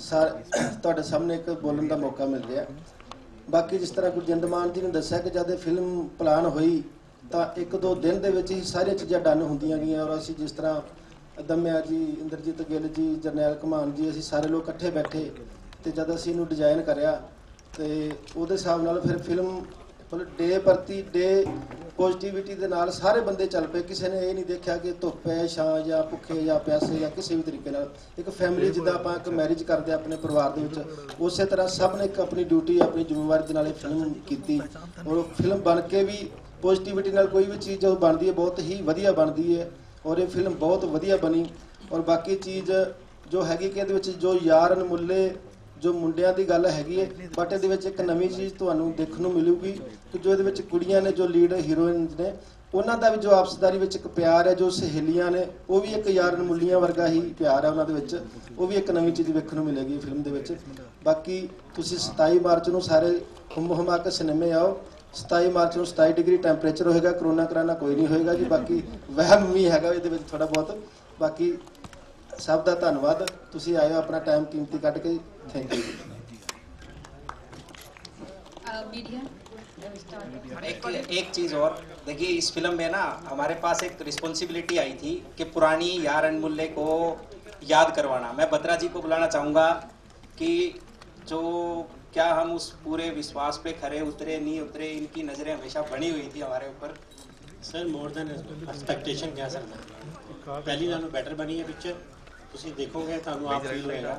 ਸਾਰ ਤੁਹਾਡੇ ਸਾਹਮਣੇ ਇੱਕ ਬੋਲਣ ਦਾ ਮੌਕਾ ਮਿਲ ਰਿਹਾ ਬਾਕੀ ਜਿਸ ਤਰ੍ਹਾਂ ਗੁਰਜਿੰਦ ਮਾਨ ਜੀ ਨੇ ਦੱਸਿਆ ਕਿ ਜਦ ਇਹ ਫਿਲਮ ਪਲਾਨ ਹੋਈ ਤਾਂ ਇੱਕ ਦੋ ਦਿਨ ਦੇ ਵਿੱਚ ਹੀ ਸਾਰੀਆਂ ਚੀਜ਼ਾਂ ਡਨ ਹੁੰਦੀਆਂ ਗਈਆਂ ਔਰ ਅਸੀਂ ਜਿਸ ਤਰ੍ਹਾਂ ਦਮਿਆ ਜੀ ਇੰਦਰਜੀਤ ਗਿੱਲ ਜੀ ਜਰਨੈਲ ਕਮਾਨ ਜੀ ਅਸੀਂ ਸਾਰੇ ਲੋਕ ਇਕੱਠੇ ਬੈਠੇ ਤੇ ਜਦ ਅਸੀਂ ਇਹਨੂੰ ਡਿਜ਼ਾਈਨ ਕਰਿਆ ਤੇ ਉਹਦੇ ਹਿਸਾਬ ਨਾਲ ਫਿਰ ਫਿਲਮ ਮਤਲਬ ਡੇ ਪ੍ਰਤੀ ਡੇ ਪੋਜ਼ਿਟਿਵਿਟੀ ਦੇ ਨਾਲ ਸਾਰੇ ਬੰਦੇ ਚੱਲ ਪਏ। ਕਿਸੇ ਨੇ ਇਹ ਨਹੀਂ ਦੇਖਿਆ ਕਿ ਧੁੱਪ ਹੈ ਛਾਂ ਜਾਂ ਭੁੱਖੇ ਜਾਂ ਪਿਆਸੇ ਜਾਂ ਕਿਸੇ ਵੀ ਤਰੀਕੇ ਨਾਲ। ਇੱਕ ਫੈਮਿਲੀ ਜਿੱਦਾਂ ਆਪਾਂ ਇੱਕ ਮੈਰਿਜ ਕਰਦੇ ਆਪਣੇ ਪਰਿਵਾਰ ਦੇ ਵਿੱਚ ਉਸੇ ਤਰ੍ਹਾਂ ਸਭ ਨੇ ਇੱਕ ਆਪਣੀ ਡਿਊਟੀ ਆਪਣੀ ਜ਼ਿੰਮੇਵਾਰੀ ਦੇ ਨਾਲ ਇਹ ਫਿਲਮ ਕੀਤੀ। ਔਰ ਫਿਲਮ ਬਣ ਕੇ ਵੀ ਪੋਜ਼ਿਟਿਵਿਟੀ ਨਾਲ ਕੋਈ ਵੀ ਚੀਜ਼ ਜਦੋਂ ਬਣਦੀ ਹੈ ਬਹੁਤ ਹੀ ਵਧੀਆ ਬਣਦੀ ਹੈ। ਔਰ ਇਹ ਫਿਲਮ ਬਹੁਤ ਵਧੀਆ ਬਣੀ ਔਰ ਬਾਕੀ ਚੀਜ਼ ਜੋ ਹੈਗੀ ਕਿ ਇਹਦੇ ਵਿੱਚ ਜੋ ਯਾਰ ਅਨਮੁੱਲੇ, ਜੋ ਮੁੰਡਿਆਂ ਦੀ ਗੱਲ ਹੈਗੀ ਹੈ ਬਟ ਇਹਦੇ ਵਿੱਚ ਇੱਕ ਨਵੀਂ ਚੀਜ਼ ਤੁਹਾਨੂੰ ਦੇਖਣ ਨੂੰ ਮਿਲੂਗੀ ਕਿ ਜੋ ਇਹਦੇ ਵਿੱਚ ਕੁੜੀਆਂ ਨੇ, ਜੋ ਲੀਡ ਹੀਰੋਇਨਸ ਨੇ, ਉਹਨਾਂ ਦਾ ਵੀ ਜੋ ਆਪਸਦਾਰੀ ਵਿੱਚ ਇੱਕ ਪਿਆਰ ਹੈ, ਜੋ ਸਹੇਲੀਆਂ ਨੇ, ਉਹ ਵੀ ਇੱਕ ਯਾਰ ਅਨਮੁੱਲੀਆਂ ਵਰਗਾ ਹੀ ਪਿਆਰ ਹੈ ਉਹਨਾਂ ਦੇ ਵਿੱਚ, ਉਹ ਵੀ ਇੱਕ ਨਵੀਂ ਚੀਜ਼ ਵੇਖਣ ਨੂੰ ਮਿਲੇਗੀ ਫਿਲਮ ਦੇ ਵਿੱਚ। ਬਾਕੀ ਤੁਸੀਂ 27 ਮਾਰਚ ਨੂੰ ਸਾਰੇ ਹੁਮ ਹੁਮਾ ਕੇ ਸਿਨੇਮੇ ਆਓ 27 ਮਾਰਚ ਨੂੰ 27 ਡਿਗਰੀ ਟੈਂਪਰੇਚਰ ਹੋਏਗਾ ਕਰੋਨਾ ਕਰਾਨਾ ਕੋਈ ਨਹੀਂ ਹੋਏਗਾ ਜੀ ਬਾਕੀ ਵਹਿਮ ਵੀ ਹੈਗਾ ਇਹਦੇ ਵਿੱਚ ਥੋੜਾ ਬਹੁਤ ਬਾਕੀ ਸਭ ਦਾ ਧੰਨਵਾਦ ਤੁਸੀਂ ਆਏ ਹੋ ਆਪਣਾ ਟਾਈਮ ਕੀਮਤੀ ਕੱਢ ਕੇ ਥੈਂਕ ਯੂ मीडिया एक एक चीज और देखिए इस फिल्म में ना हमारे पास एक रिस्पॉन्सिबिलिटी आई थी कि पुरानी यार अनमुल्ले को याद करवाना मैं बत्रा जी को बुलाना चाहूँगा कि जो क्या हम उस पूरे विश्वास पे खरे उतरे नहीं उतरे इनकी नज़रें हमेशा बनी हुई थी हमारे ऊपर ਸਰ ਮੋਰ ਦੈਨ ਐਕਸਪੈਕਟੇਸ਼ਨ ਕਹਿ ਸਕਦਾ ਪਹਿਲੀ ਨਾਲੋਂ ਬੈਟਰ ਬਣੀ ਹੈ ਪਿਕਚਰ ਤੁਸੀਂ ਦੇਖੋਗੇ ਤੁਹਾਨੂੰ ਆਪ ਫੀਲ ਹੋਏਗਾ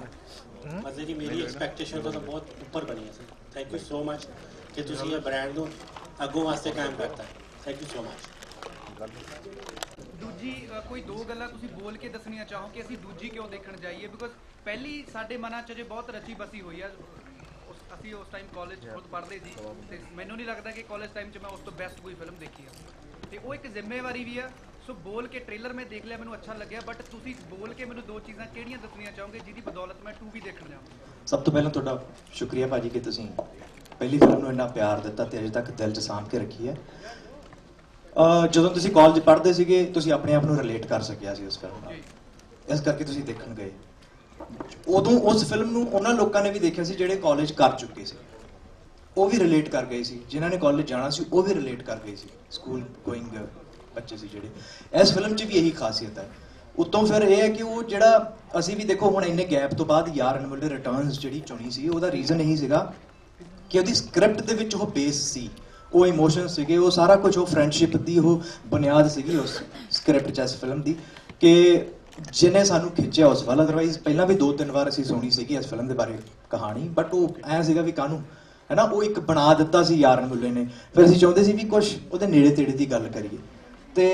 ਮਤਲਬ ਕਿ ਮੇਰੀ ਐਕਸਪੈਕਟੇਸ਼ਨ ਤੋਂ ਤਾਂ ਬਹੁਤ ਉੱਪਰ ਬਣੀ ਹੈ sir thank you so much ਕਿ ਤੁਸੀਂ ਇਹ ਬ੍ਰਾਂਡ ਨੂੰ ਅੱਗੋਂ ਵਾਸਤੇ ਕਾਇਮ ਕਰਤਾ ਥੈਂਕ ਯੂ ਸੋ ਮਚ ਦੂਜੀ ਅ, ਕੋਈ ਦੋ ਗੱਲਾਂ ਤੁਸੀਂ ਬੋਲ ਕੇ ਦੱਸਣੀਆਂ ਚਾਹੋ ਕਿ ਅਸੀਂ ਦੂਜੀ ਕਿਉਂ ਦੇਖਣ ਜਾਈਏ ਬਿਕੋਜ਼ ਪਹਿਲੀ ਸਾਡੇ ਮਨਾਂ 'ਚ ਜੇ ਬਹੁਤ ਰਚੀ ਬਸੀ ਹੋਈ ਆ ਉਸ- ਅਸੀਂ ਉਸ ਟਾਈਮ ਕਾਲਜ ਖੁਦ ਪੜ੍ਹਦੇ ਸੀ ਤੇ ਮੈਨੂੰ ਨਹੀਂ ਲੱਗਦਾ ਕਿ ਕਾਲਜ ਟਾਈਮ 'ਚ ਮੈਂ ਉਸ ਤੋਂ ਬੈਸਟ ਕੋਈ ਫਿਲਮ ਦੇਖੀ ਆ। ਤੇ ਉਹ ਇੱਕ ਜ਼ਿੰਮੇਵਾਰੀ ਵੀ ਆ। ਸੋ ਬੋਲ ਕੇ ਟ੍ਰੇਲਰ ਮੈਂ ਦੇਖ ਲਿਆ ਮੈਨੂੰ ਅੱਛਾ ਲੱਗਿਆ ਬਟ ਤੁਸੀਂ ਬੋਲ ਕੇ ਮੈਨੂੰ ਦੋ ਚੀਜ਼ਾਂ ਕਿਹੜੀਆਂ ਦੱਸਣੀਆਂ ਚਾਹੋਗੇ ਜਿਹਦੀ ਬਦੌਲਤ ਮੈਂ 2 ਵੀ ਦੇਖਣ ਜਾਵਾਂ? ਸਭ ਤੋਂ ਪਹਿਲਾਂ ਤੁਹਾਡਾ ਸ਼ੁਕਰੀਆ ਭਾਜੀ ਕਿ ਤੁਸੀਂ ਪਹਿਲੀ ਫਿਲਮ ਨੂੰ ਇੰਨਾ ਪਿਆਰ ਦਿੱਤਾ ਤੇ ਅਜੇ ਤੱਕ ਦਿਲ 'ਚ ਸਾਂਭ ਕੇ ਰੱਖੀ ਹੈ। ਜਦੋਂ ਤੁਸੀਂ ਕਾਲਜ ਪੜ੍ਹਦੇ ਸੀਗੇ ਤੁਸੀਂ ਆਪਣੇ ਆਪ ਨੂੰ ਰਿਲੇਟ ਕਰ ਸਕਿਆ ਸੀ ਉਸ ਫਿਲਮ ਨਾਲ। ਇਸ ਕਰਕੇ ਤੁਸੀਂ ਦੇਖਣ ਗਏ। ਉਦੋਂ ਉਸ ਫਿਲਮ ਨੂੰ ਉਹਨਾਂ ਲੋਕਾਂ ਨੇ ਵੀ ਦੇਖਿਆ ਸੀ ਜਿਹੜੇ ਕਾਲਜ ਕਰ ਚੁੱਕੇ ਸੀ। ਉਹ ਵੀ ਰਿਲੇਟ ਕਰ ਗਏ ਸੀ। ਜਿਨ੍ਹਾਂ ਨੇ ਕਾਲਜ ਜਾਣਾ ਸੀ, ਉਹ ਵੀ ਰਿਲੇਟ ਕਰ ਗਏ ਸੀ। ਸਕੂਲ ਗੋਇੰਗ ਬੱਚੇ ਸੀ ਜਿਹੜੇ। ਇਸ ਫਿਲਮ 'ਚ ਵੀ ਇਹੀ ਖਾਸੀਅਤ ਹੈ। ਉਤੋਂ ਫਿਰ ਇਹ ਹੈ ਕਿ ਉਹ ਜਿਹੜਾ ਅਸੀਂ ਵੀ ਦੇਖੋ ਹੁਣ ਇੰਨੇ ਗੈਪ ਤੋਂ ਬਾਅਦ ਯਾਰ ਅਨਮੋਲ ਰਿਟਰਨਸ ਜਿਹੜੀ ਚੁਣੀ ਸੀ, ਉਹਦਾ ਰੀਜ਼ਨ ਇਹੀ ਸੀਗਾ ਕਿ ਉਹਦੀ ਸਕ੍ਰਿਪਟ ਦੇ ਵਿੱਚ ਉਹ ਬੇਸ ਸੀ। ਉਹ ਇਮੋਸ਼ਨ ਸੀਗੇ, ਉਹ ਸਾਰਾ ਕੁਝ ਉਹ ਫਰੈਂਡਸ਼ਿਪ ਦੀ ਉਹ ਬੁਨਿਆਦ ਸੀਗੀ ਉਸ ਸਕ੍ਰਿਪਟ 'ਚ ਇਸ ਫਿਲਮ ਦੀ ਕਿ ਜਿਹਨੇ ਸਾਨੂੰ ਖਿੱਚਿਆ ਉਸ ਵੱਲ ਅਦਰਵਾਈਜ਼ ਪਹਿਲਾਂ ਵੀ ਦੋ ਤਿੰਨ ਵਾਰ ਅਸੀਂ ਸੁਣੀ ਸੀਗੀ ਇਸ ਫਿਲਮ ਦੇ ਬਾਰੇ ਕਹਾਣੀ ਬਟ ਉਹ ਐ ਸੀਗਾ ਵੀ ਕਾਹਨੂੰ, ਹੈਨਾ, ਉਹ ਇੱਕ ਬਣਾ ਦਿੱਤਾ ਸੀ ਯਾਰਨ ਮੁੱਲੇ ਨੇ। ਫਿਰ ਅਸੀਂ ਚਾਹੁੰਦੇ ਸੀ ਵੀ ਕੁਝ ਉਹਦੇ ਨੇੜੇ ਤੇੜੇ ਦੀ ਗੱਲ ਕਰੀਏ। ਤੇ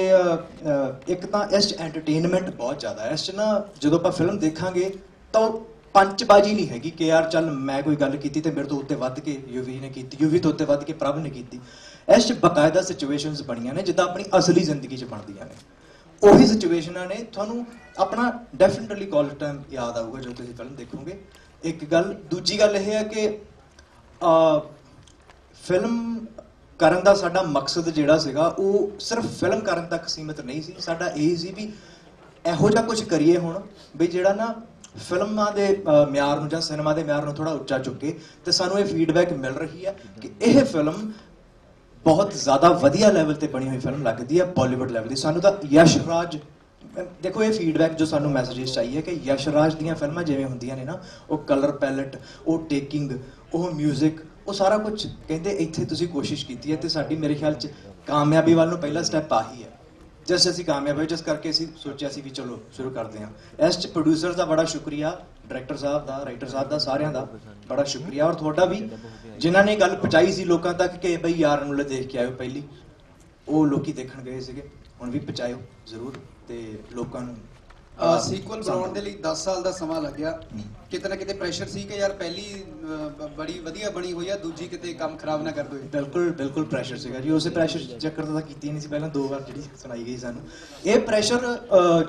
ਇੱਕ ਤਾਂ ਇਸ 'ਚ ਐਂਟਰਟੇਨਮੈਂਟ ਬਹੁਤ ਜ਼ਿਆਦਾ ਹੈ। ਇਸ 'ਚ ਨਾ ਜਦੋਂ ਆਪਾਂ ਫਿਲਮ ਦੇਖਾਂਗੇ, ਤਾਂ ਉਹ ਪੰਚਬਾਜੀ ਨਹੀਂ ਹੈਗੀ ਕਿ ਯਾਰ ਚੱਲ ਮੈਂ ਕੋਈ ਗੱਲ ਕੀਤੀ ਤੇ ਮੇਰੇ ਤੋਂ ਉੱਤੇ ਵੱਧ ਕੇ ਯੂਵੀ ਨੇ ਕੀਤੀ ਯੂਵੀ ਤੋਂ ਉੱਤੇ ਵੱਧ ਕੇ ਪ੍ਰਭ ਨੇ ਕੀਤੀ। ਇਸ 'ਚ ਬਕਾਇਦਾ ਸਿਚੁਏਸ਼ਨਸ ਬਣੀਆਂ ਨੇ, ਜਿੱਦਾਂ ਆਪਣੀ ਅਸਲੀ ਜ਼ਿੰਦਗੀ 'ਚ ਬਣਦੀਆਂ ਨੇ। ਉਹੀ ਸਿਚੁਏਸ਼ਨਾਂ ਨੇ, ਤੁਹਾਨੂੰ ਆਪਣਾ ਡੈਫੀਨਿਟਲੀ ਕਾਲਜ ਟਾਈਮ ਯਾਦ ਆਊਗਾ ਜਦੋਂ ਤੁਸੀਂ ਫਿਲਮ ਦੇਖੋਗੇ। ਇੱਕ ਗੱਲ, ਦੂਜੀ ਗੱਲ ਇਹ ਹੈ ਕਿ ਅ ਫਿਲਮ ਕਰਨ ਦਾ ਸਾਡਾ ਮਕਸਦ ਜਿਹੜਾ ਸੀਗਾ, ਉਹ ਸਿਰਫ ਫਿਲਮ ਕਰਨ ਤੱਕ ਸੀਮਿਤ ਨਹੀਂ ਸੀ। ਸਾਡਾ ਇਹ ਸੀ ਵੀ ਇਹੋ ਜਿਹਾ ਕੁਝ ਕਰੀਏ ਹੁਣ, ਵੀ ਜਿਹੜਾ ਨਾ ਫਿਲਮਾਂ ਦੇ ਮਿਆਰ ਨੂੰ ਜਾਂ ਸਿਨੇਮਾ ਦੇ ਮਿਆਰ ਨੂੰ ਥੋੜਾ ਉੱਚਾ ਚੁੱਕੇ ਤੇ ਸਾਨੂੰ ਇਹ ਫੀਡਬੈਕ ਮਿਲ ਰਹੀ ਹੈ ਕਿ ਇਹ ਫਿਲਮ ਬਹੁਤ ਜ਼ਿਆਦਾ ਵਧੀਆ ਲੈਵਲ ਤੇ ਬਣੀ ਹੋਈ ਫਿਲਮ ਲੱਗਦੀ ਹੈ ਬਾਲੀਵੁੱਡ ਲੈਵਲ ਦੀ। ਸਾਨੂੰ ਤਾਂ ਯਸ਼ ਰਾਜ, ਦੇਖੋ ਇਹ ਫੀਡਬੈਕ ਜੋ ਸਾਨੂੰ ਮੈਸੇਜਿਸ ਚਾਹੀ ਹੈ ਕਿ ਯਸ਼ ਰਾਜ ਦੀਆਂ ਫਿਲਮਾਂ ਜਿਵੇਂ ਹੁੰਦੀਆਂ ਨੇ ਨਾ, ਉਹ ਕਲਰ ਪੈਲਟ ਉਹ ਟੇਕਿੰਗ ਉਹ 뮤직 ਉਹ ਸਾਰਾ ਕੁਝ ਕਹਿੰਦੇ ਇੱਥੇ ਤੁਸੀਂ ਕੋਸ਼ਿਸ਼ ਕੀਤੀ ਹੈ ਤੇ ਸਾਡੀ ਮੇਰੇ ਖਿਆਲ ਚ ਕਾਮਯਾਬੀ ਵੱਲ ਨੂੰ ਪਹਿਲਾ ਸਟੈਪ ਆਹੀ ਹੈ। ਜਿਸ ਅਸੀਂ ਕਾਮਯਾਬ ਹੋਏ, ਜਿਸ ਕਰਕੇ ਅਸੀਂ ਸੋਚਿਆ ਸੀ ਵੀ ਚਲੋ ਸ਼ੁਰੂ ਕਰਦੇ ਹਾਂ। ਇਸ ਚ ਪ੍ਰੋਡਿਊਸਰਸ ਦਾ ਬੜਾ ਸ਼ੁਕਰੀਆ ਡਾਇਰੈਕਟਰ ਸਾਹਿਬ ਦਾ ਰਾਈਟਰ ਸਾਹਿਬ ਦਾ, ਸਾਰਿਆਂ ਦਾ ਬੜਾ ਸ਼ੁਕਰੀਆ। ਔਰ ਤੁਹਾਡਾ ਵੀ, ਜਿਨ੍ਹਾਂ ਨੇ ਗੱਲ ਪਹੁੰਚਾਈ ਸੀ ਲੋਕਾਂ ਤੱਕ ਕਿ ਬਈ ਯਾਰ ਨੂੰ ਦੇਖ ਕੇ ਆਇਓ ਪਹਿਲੀ। ਉਹ ਲੋਕੀ ਦੇਖਣ ਗਏ ਸੀਗੇ, ਹੁਣ ਵੀ ਪਹੁੰਚਾਇਓ ਜ਼ਰੂਰ ਤੇ ਲੋਕਾਂ ਨੂੰ ਸੀਕੁਅਲ ਬਣਾਉਣ ਦੇ ਲਈ 10 ਸਾਲ ਦਾ ਸਮਾਂ ਲੱਗਿਆ। ਕਿਤੇ ਨਾ ਕਿਤੇ ਪ੍ਰੈਸ਼ਰ ਸੀ ਕਿ ਯਾਰ ਪਹਿਲੀ ਬੜੀ ਵਧੀਆ ਬਣੀ ਹੋਈ ਆ ਦੂਜੀ ਕਿਤੇ ਕੰਮ ਖਰਾਬ ਨਾ ਕਰ ਦੋ ਬਿਲਕੁਲ ਬਿਲਕੁਲ ਪ੍ਰੈਸ਼ਰ ਸੀਗਾ ਜੀ। ਉਸੇ ਪ੍ਰੈਸ਼ਰ ਚੱਕਰ ਤਾਂ ਕੀਤੀ ਨਹੀਂ ਸੀ ਪਹਿਲਾਂ ਦੋ ਵਾਰ ਜਿਹੜੀ ਸੁਣਾਈ ਗਈ ਸਾਨੂੰ। ਇਹ ਪ੍ਰੈਸ਼ਰ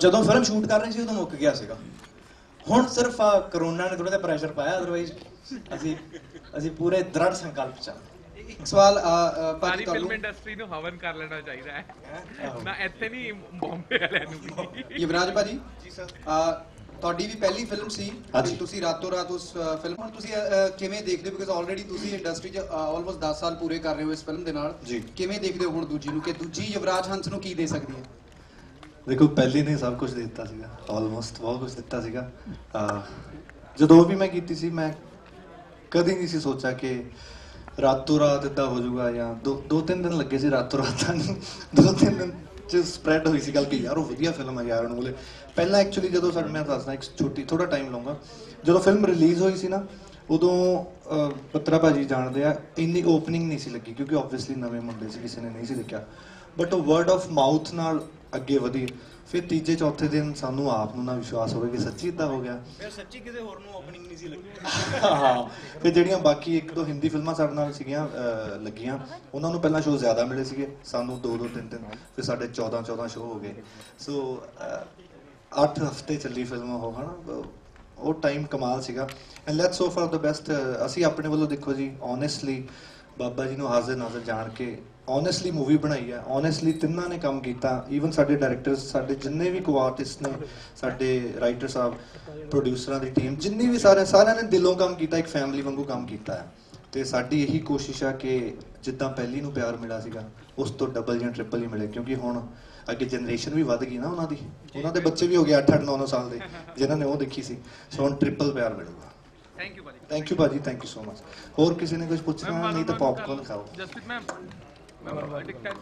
ਜਦੋਂ ਫਿਲਮ ਸ਼ੂਟ ਕਰ ਰਹੇ ਸੀ ਉਦੋਂ ਮੁੱਕ ਗਿਆ ਸੀਗਾ। ਹੁਣ ਸਿਰਫ ਕਰੋਨਾ ਨੇ ਥੋੜਾ ਜਿਹਾ ਪ੍ਰੈਸ਼ਰ ਪਾਇਆ ਅਦਰਵਾਈਜ਼ ਅਸੀਂ ਅਸੀਂ ਪੂਰੇ ਦ੍ਰਿੜ ਸੰਕਲਪ ਚ। ਇੱਕ ਸਵਾਲ ਭਾਜੀ ਸਾਰੀ ਫਿਲਮ ਤੁਹਾਨੂੰ ਇੰਡਸਟਰੀ ਨੂੰ ਹਵਨ ਕਰ ਲੈਣਾ ਚਾਹੀਦਾ ਹੈ। ਨਾ ਇੱਥੇ ਨਹੀਂ ਬੰਬੇ ਵਾਲਿਆਂ ਨੂੰ ਵੀ। ਯੁਵਰਾਜ ਭਾਜੀ ਜੀ ਸਰ। ਤੁਹਾਡੀ ਵੀ ਪਹਿਲੀ ਫਿਲਮ ਸੀ ਤੁਸੀਂ ਰਾਤੋਂ ਰਾਤ ਉਸ ਫਿਲਮ ਨੂੰ ਤੁਸੀਂ ਕਿਵੇਂ ਦੇਖਦੇ ਹੋ? ਬਿਕਾਜ਼ ਆਲਰੇਡੀ ਤੁਸੀਂ ਇੰਡਸਟਰੀ 'ਚ ਆਲਮੋਸਟ 10 ਸਾਲ ਪੂਰੇ ਕਰ ਰਹੇ ਹੋ ਇਸ ਫਿਲਮ ਦੇ ਨਾਲ। ਕਿਵੇਂ ਦੇਖਦੇ ਹੋ ਹੁਣ ਦੂਜੀ ਨੂੰ? ਕਿ ਦੂਜੀ ਯੁਵਰਾਜ ਹੰਸ ਨੂੰ ਕੀ ਦੇ ਸਕਦੀ ਹੈ? ਦੇਖੋ ਪਹਿਲੀ ਨੇ ਸਭ ਕੁਝ ਦਿੱਤਾ ਸੀਗਾ। ਆਲਮੋਸਟ ਬਹੁਤ ਕੁਝ ਦਿੱਤਾ ਸੀਗਾ। ਜਦੋਂ ਵੀ ਮੈਂ ਕੀਤੀ ਸੀ ਮੈਂ ਕਦੇ ਨਹੀਂ ਸੀ ਸੋਚਿਆ ਕਿ ਰਾਤੋਂ ਰਾਤ ਇਦਾਂ ਹੋ ਜਾਊਗਾ ਜਾਂ ਦੋ ਦੋ ਤਿੰਨ ਦਿਨ ਲੱਗੇ ਸੀ ਰਾਤੋਂ ਰਾਤ ਤਾਂ ਨਹੀਂ ਦੋ ਤਿੰਨ ਦਿਨ ਚ ਸਪਰੈਡ ਹੋਈ ਸੀ ਗੱਲ ਕਿ ਯਾਰ ਉਹ ਵਧੀਆ ਫਿਲਮ ਹੈ ਯਾਰ ਉਹਨੂੰ ਬੋਲੇ ਪਹਿਲਾਂ ਐਕਚੁਅਲੀ ਜਦੋਂ ਸਾਡੇ ਮੈਂ ਦੱਸਦਾ ਇੱਕ ਛੋਟੀ ਥੋੜਾ ਟਾਈਮ ਲਵਾਂਗਾ ਜਦੋਂ ਫਿਲਮ ਰਿਲੀਜ਼ ਹੋਈ ਸੀ ਨਾ ਉਦੋਂ ਅਹ, ਪੱਤਰਾ ਭਾਜੀ ਜਾਣਦੇ ਆ ਇੰਨੀ ਓਪਨਿੰਗ ਨਹੀਂ ਸੀ ਲੱਗੀ ਕਿਉਂਕਿ ਆਬਵੀਅਸਲੀ ਨਵੇਂ ਮੁੰਡੇ ਸੀ ਕਿਸੇ ਨੇ ਨਹੀਂ ਸੀ ਦੇਖਿਆ। ਬਟ ਉਹ ਵਰਡ ਆਫ ਮਾਊਥ ਨਾਲ ਅੱਗੇ ਵਧੀ। ਫਿਰ ਤੀਜੇ ਚੌਥੇ ਦਿਨ ਸਾਨੂੰ ਆਪ ਨੂੰ ਨਾ ਵਿਸ਼ਵਾਸ ਹੋਵੇ ਕਿ ਸੱਚੀ ਇਦਾਂ ਹੋ ਗਿਆ। ਫਿਰ ਸੱਚੀ ਕਿਸੇ ਹੋਰ ਨੂੰ ਓਪਨਿੰਗ ਨਹੀਂ ਸੀ ਲੱਗੀ। ਹਾਂ ਫਿਰ ਜਿਹੜੀਆਂ ਬਾਕੀ ਇੱਕ ਦੋ ਹਿੰਦੀ ਫਿਲਮਾਂ ਸਾਡੇ ਨਾਲ ਸੀਗੀਆਂ ਲੱਗੀਆਂ ਉਹਨਾਂ ਨੂੰ ਪਹਿਲਾਂ ਸ਼ੋਅ ਜ਼ਿਆਦਾ ਮਿਲੇ ਸੀਗੇ ਸਾਨੂੰ ਦੋ ਦੋ ਤਿੰਨ ਤਿੰਨ ਫਿਰ ਸਾਡੇ 14 14 ਸ਼ੋਅ ਹੋ ਗਏ। ਸੋ 8 ਹਫ਼ਤੇ ਚੱਲੀ ਫਿਲਮ ਉਹ ਹਨਾ? ਉਹ ਟਾਈਮ ਕਮਾਲ ਸੀਗਾ। And let's hope for the best ਅਸੀਂ ਆਪਣੇ ਵੱਲੋਂ ਦੇਖੋ ਜੀ ਓਨੈਸਟਲੀ ਬਾਬਾ ਜੀ ਨੂੰ ਹਾਜ਼ਰ ਨਾਜ਼ਰ ਜਾਣ ਕੇ ਓਨੈਸਟਲੀ ਮੂਵੀ ਬਣਾਈ ਹੈ। ਓਨੈਸਟਲੀ ਤਿੰਨਾਂ ਨੇ ਕੰਮ ਕੀਤਾ। ਈਵਨ ਸਾਡੇ ਡਾਇਰੈਕਟਰਸ ਸਾਡੇ ਜਿੰਨੇ ਵੀ ਕੋ ਆਰਟਿਸਟ ਨੇ ਸਾਡੇ ਰਾਈਟਰ ਸਾਹਿਬ ਪ੍ਰੋਡਿਊਸਰਾਂ ਦੀ ਟੀਮ ਜਿੰਨੀ ਵੀ ਸਾਰੇ ਸਾਰਿਆਂ ਨੇ ਦਿਲੋਂ ਕੰਮ ਕੀਤਾ ਇੱਕ ਫੈਮਿਲੀ ਵਾਂਗੂ ਕੰਮ ਕੀਤਾ ਹੈ। ਤੇ ਸਾਡੀ ਇਹੀ ਕੋਸ਼ਿਸ਼ ਆ ਕਿ ਜਿੱਦਾਂ ਪਹਿਲੀ ਨੂੰ ਪਿਆਰ ਮਿਲਿਆ ਸੀਗਾ ਉਸ ਤੋਂ ਡਬਲ ਜਾਂ ਟ੍ਰਿਪਲ ਹੀ ਮਿਲੇ। ਕਿਉਂਕਿ ਹੁਣ ਅੱਗੇ ਜਨਰੇਸ਼ਨ ਵੀ ਵੱਧ ਗਈ ਨਾ ਉਹਨਾਂ ਦੀ। ਉਹਨਾਂ ਦੇ ਬੱਚੇ ਵੀ ਹੋ ਗਏ 8 8 9 9 ਸਾਲ ਦੇ ਜਿਨ੍ਹਾਂ ਨੇ ਉਹ ਦੇਖੀ ਸੀ। ਸੋ ਹੁਣ ਟ੍ਰਿਪਲ ਪਿਆਰ ਮਿਲੂਗਾ। ਥੈਂਕ ਯੂ ਭਾਜੀ। ਥੈਂਕ ਯੂ ਭਾਜੀ। ਥੈਂਕ ਯੂ ਸੋ ਮਚ ਹੋਰ ਕਿਸੇ ਨੇ ਕੁਝ ਪੁੱਛਣਾ ਨਹੀਂ ਤਾਂ ਪੌਪਕਾਰਨ ਖਾਓ। ਜਸਪ੍ਰੀਤ ਮੈਮ ਮੈਂ ਡਿਕਟੇਟ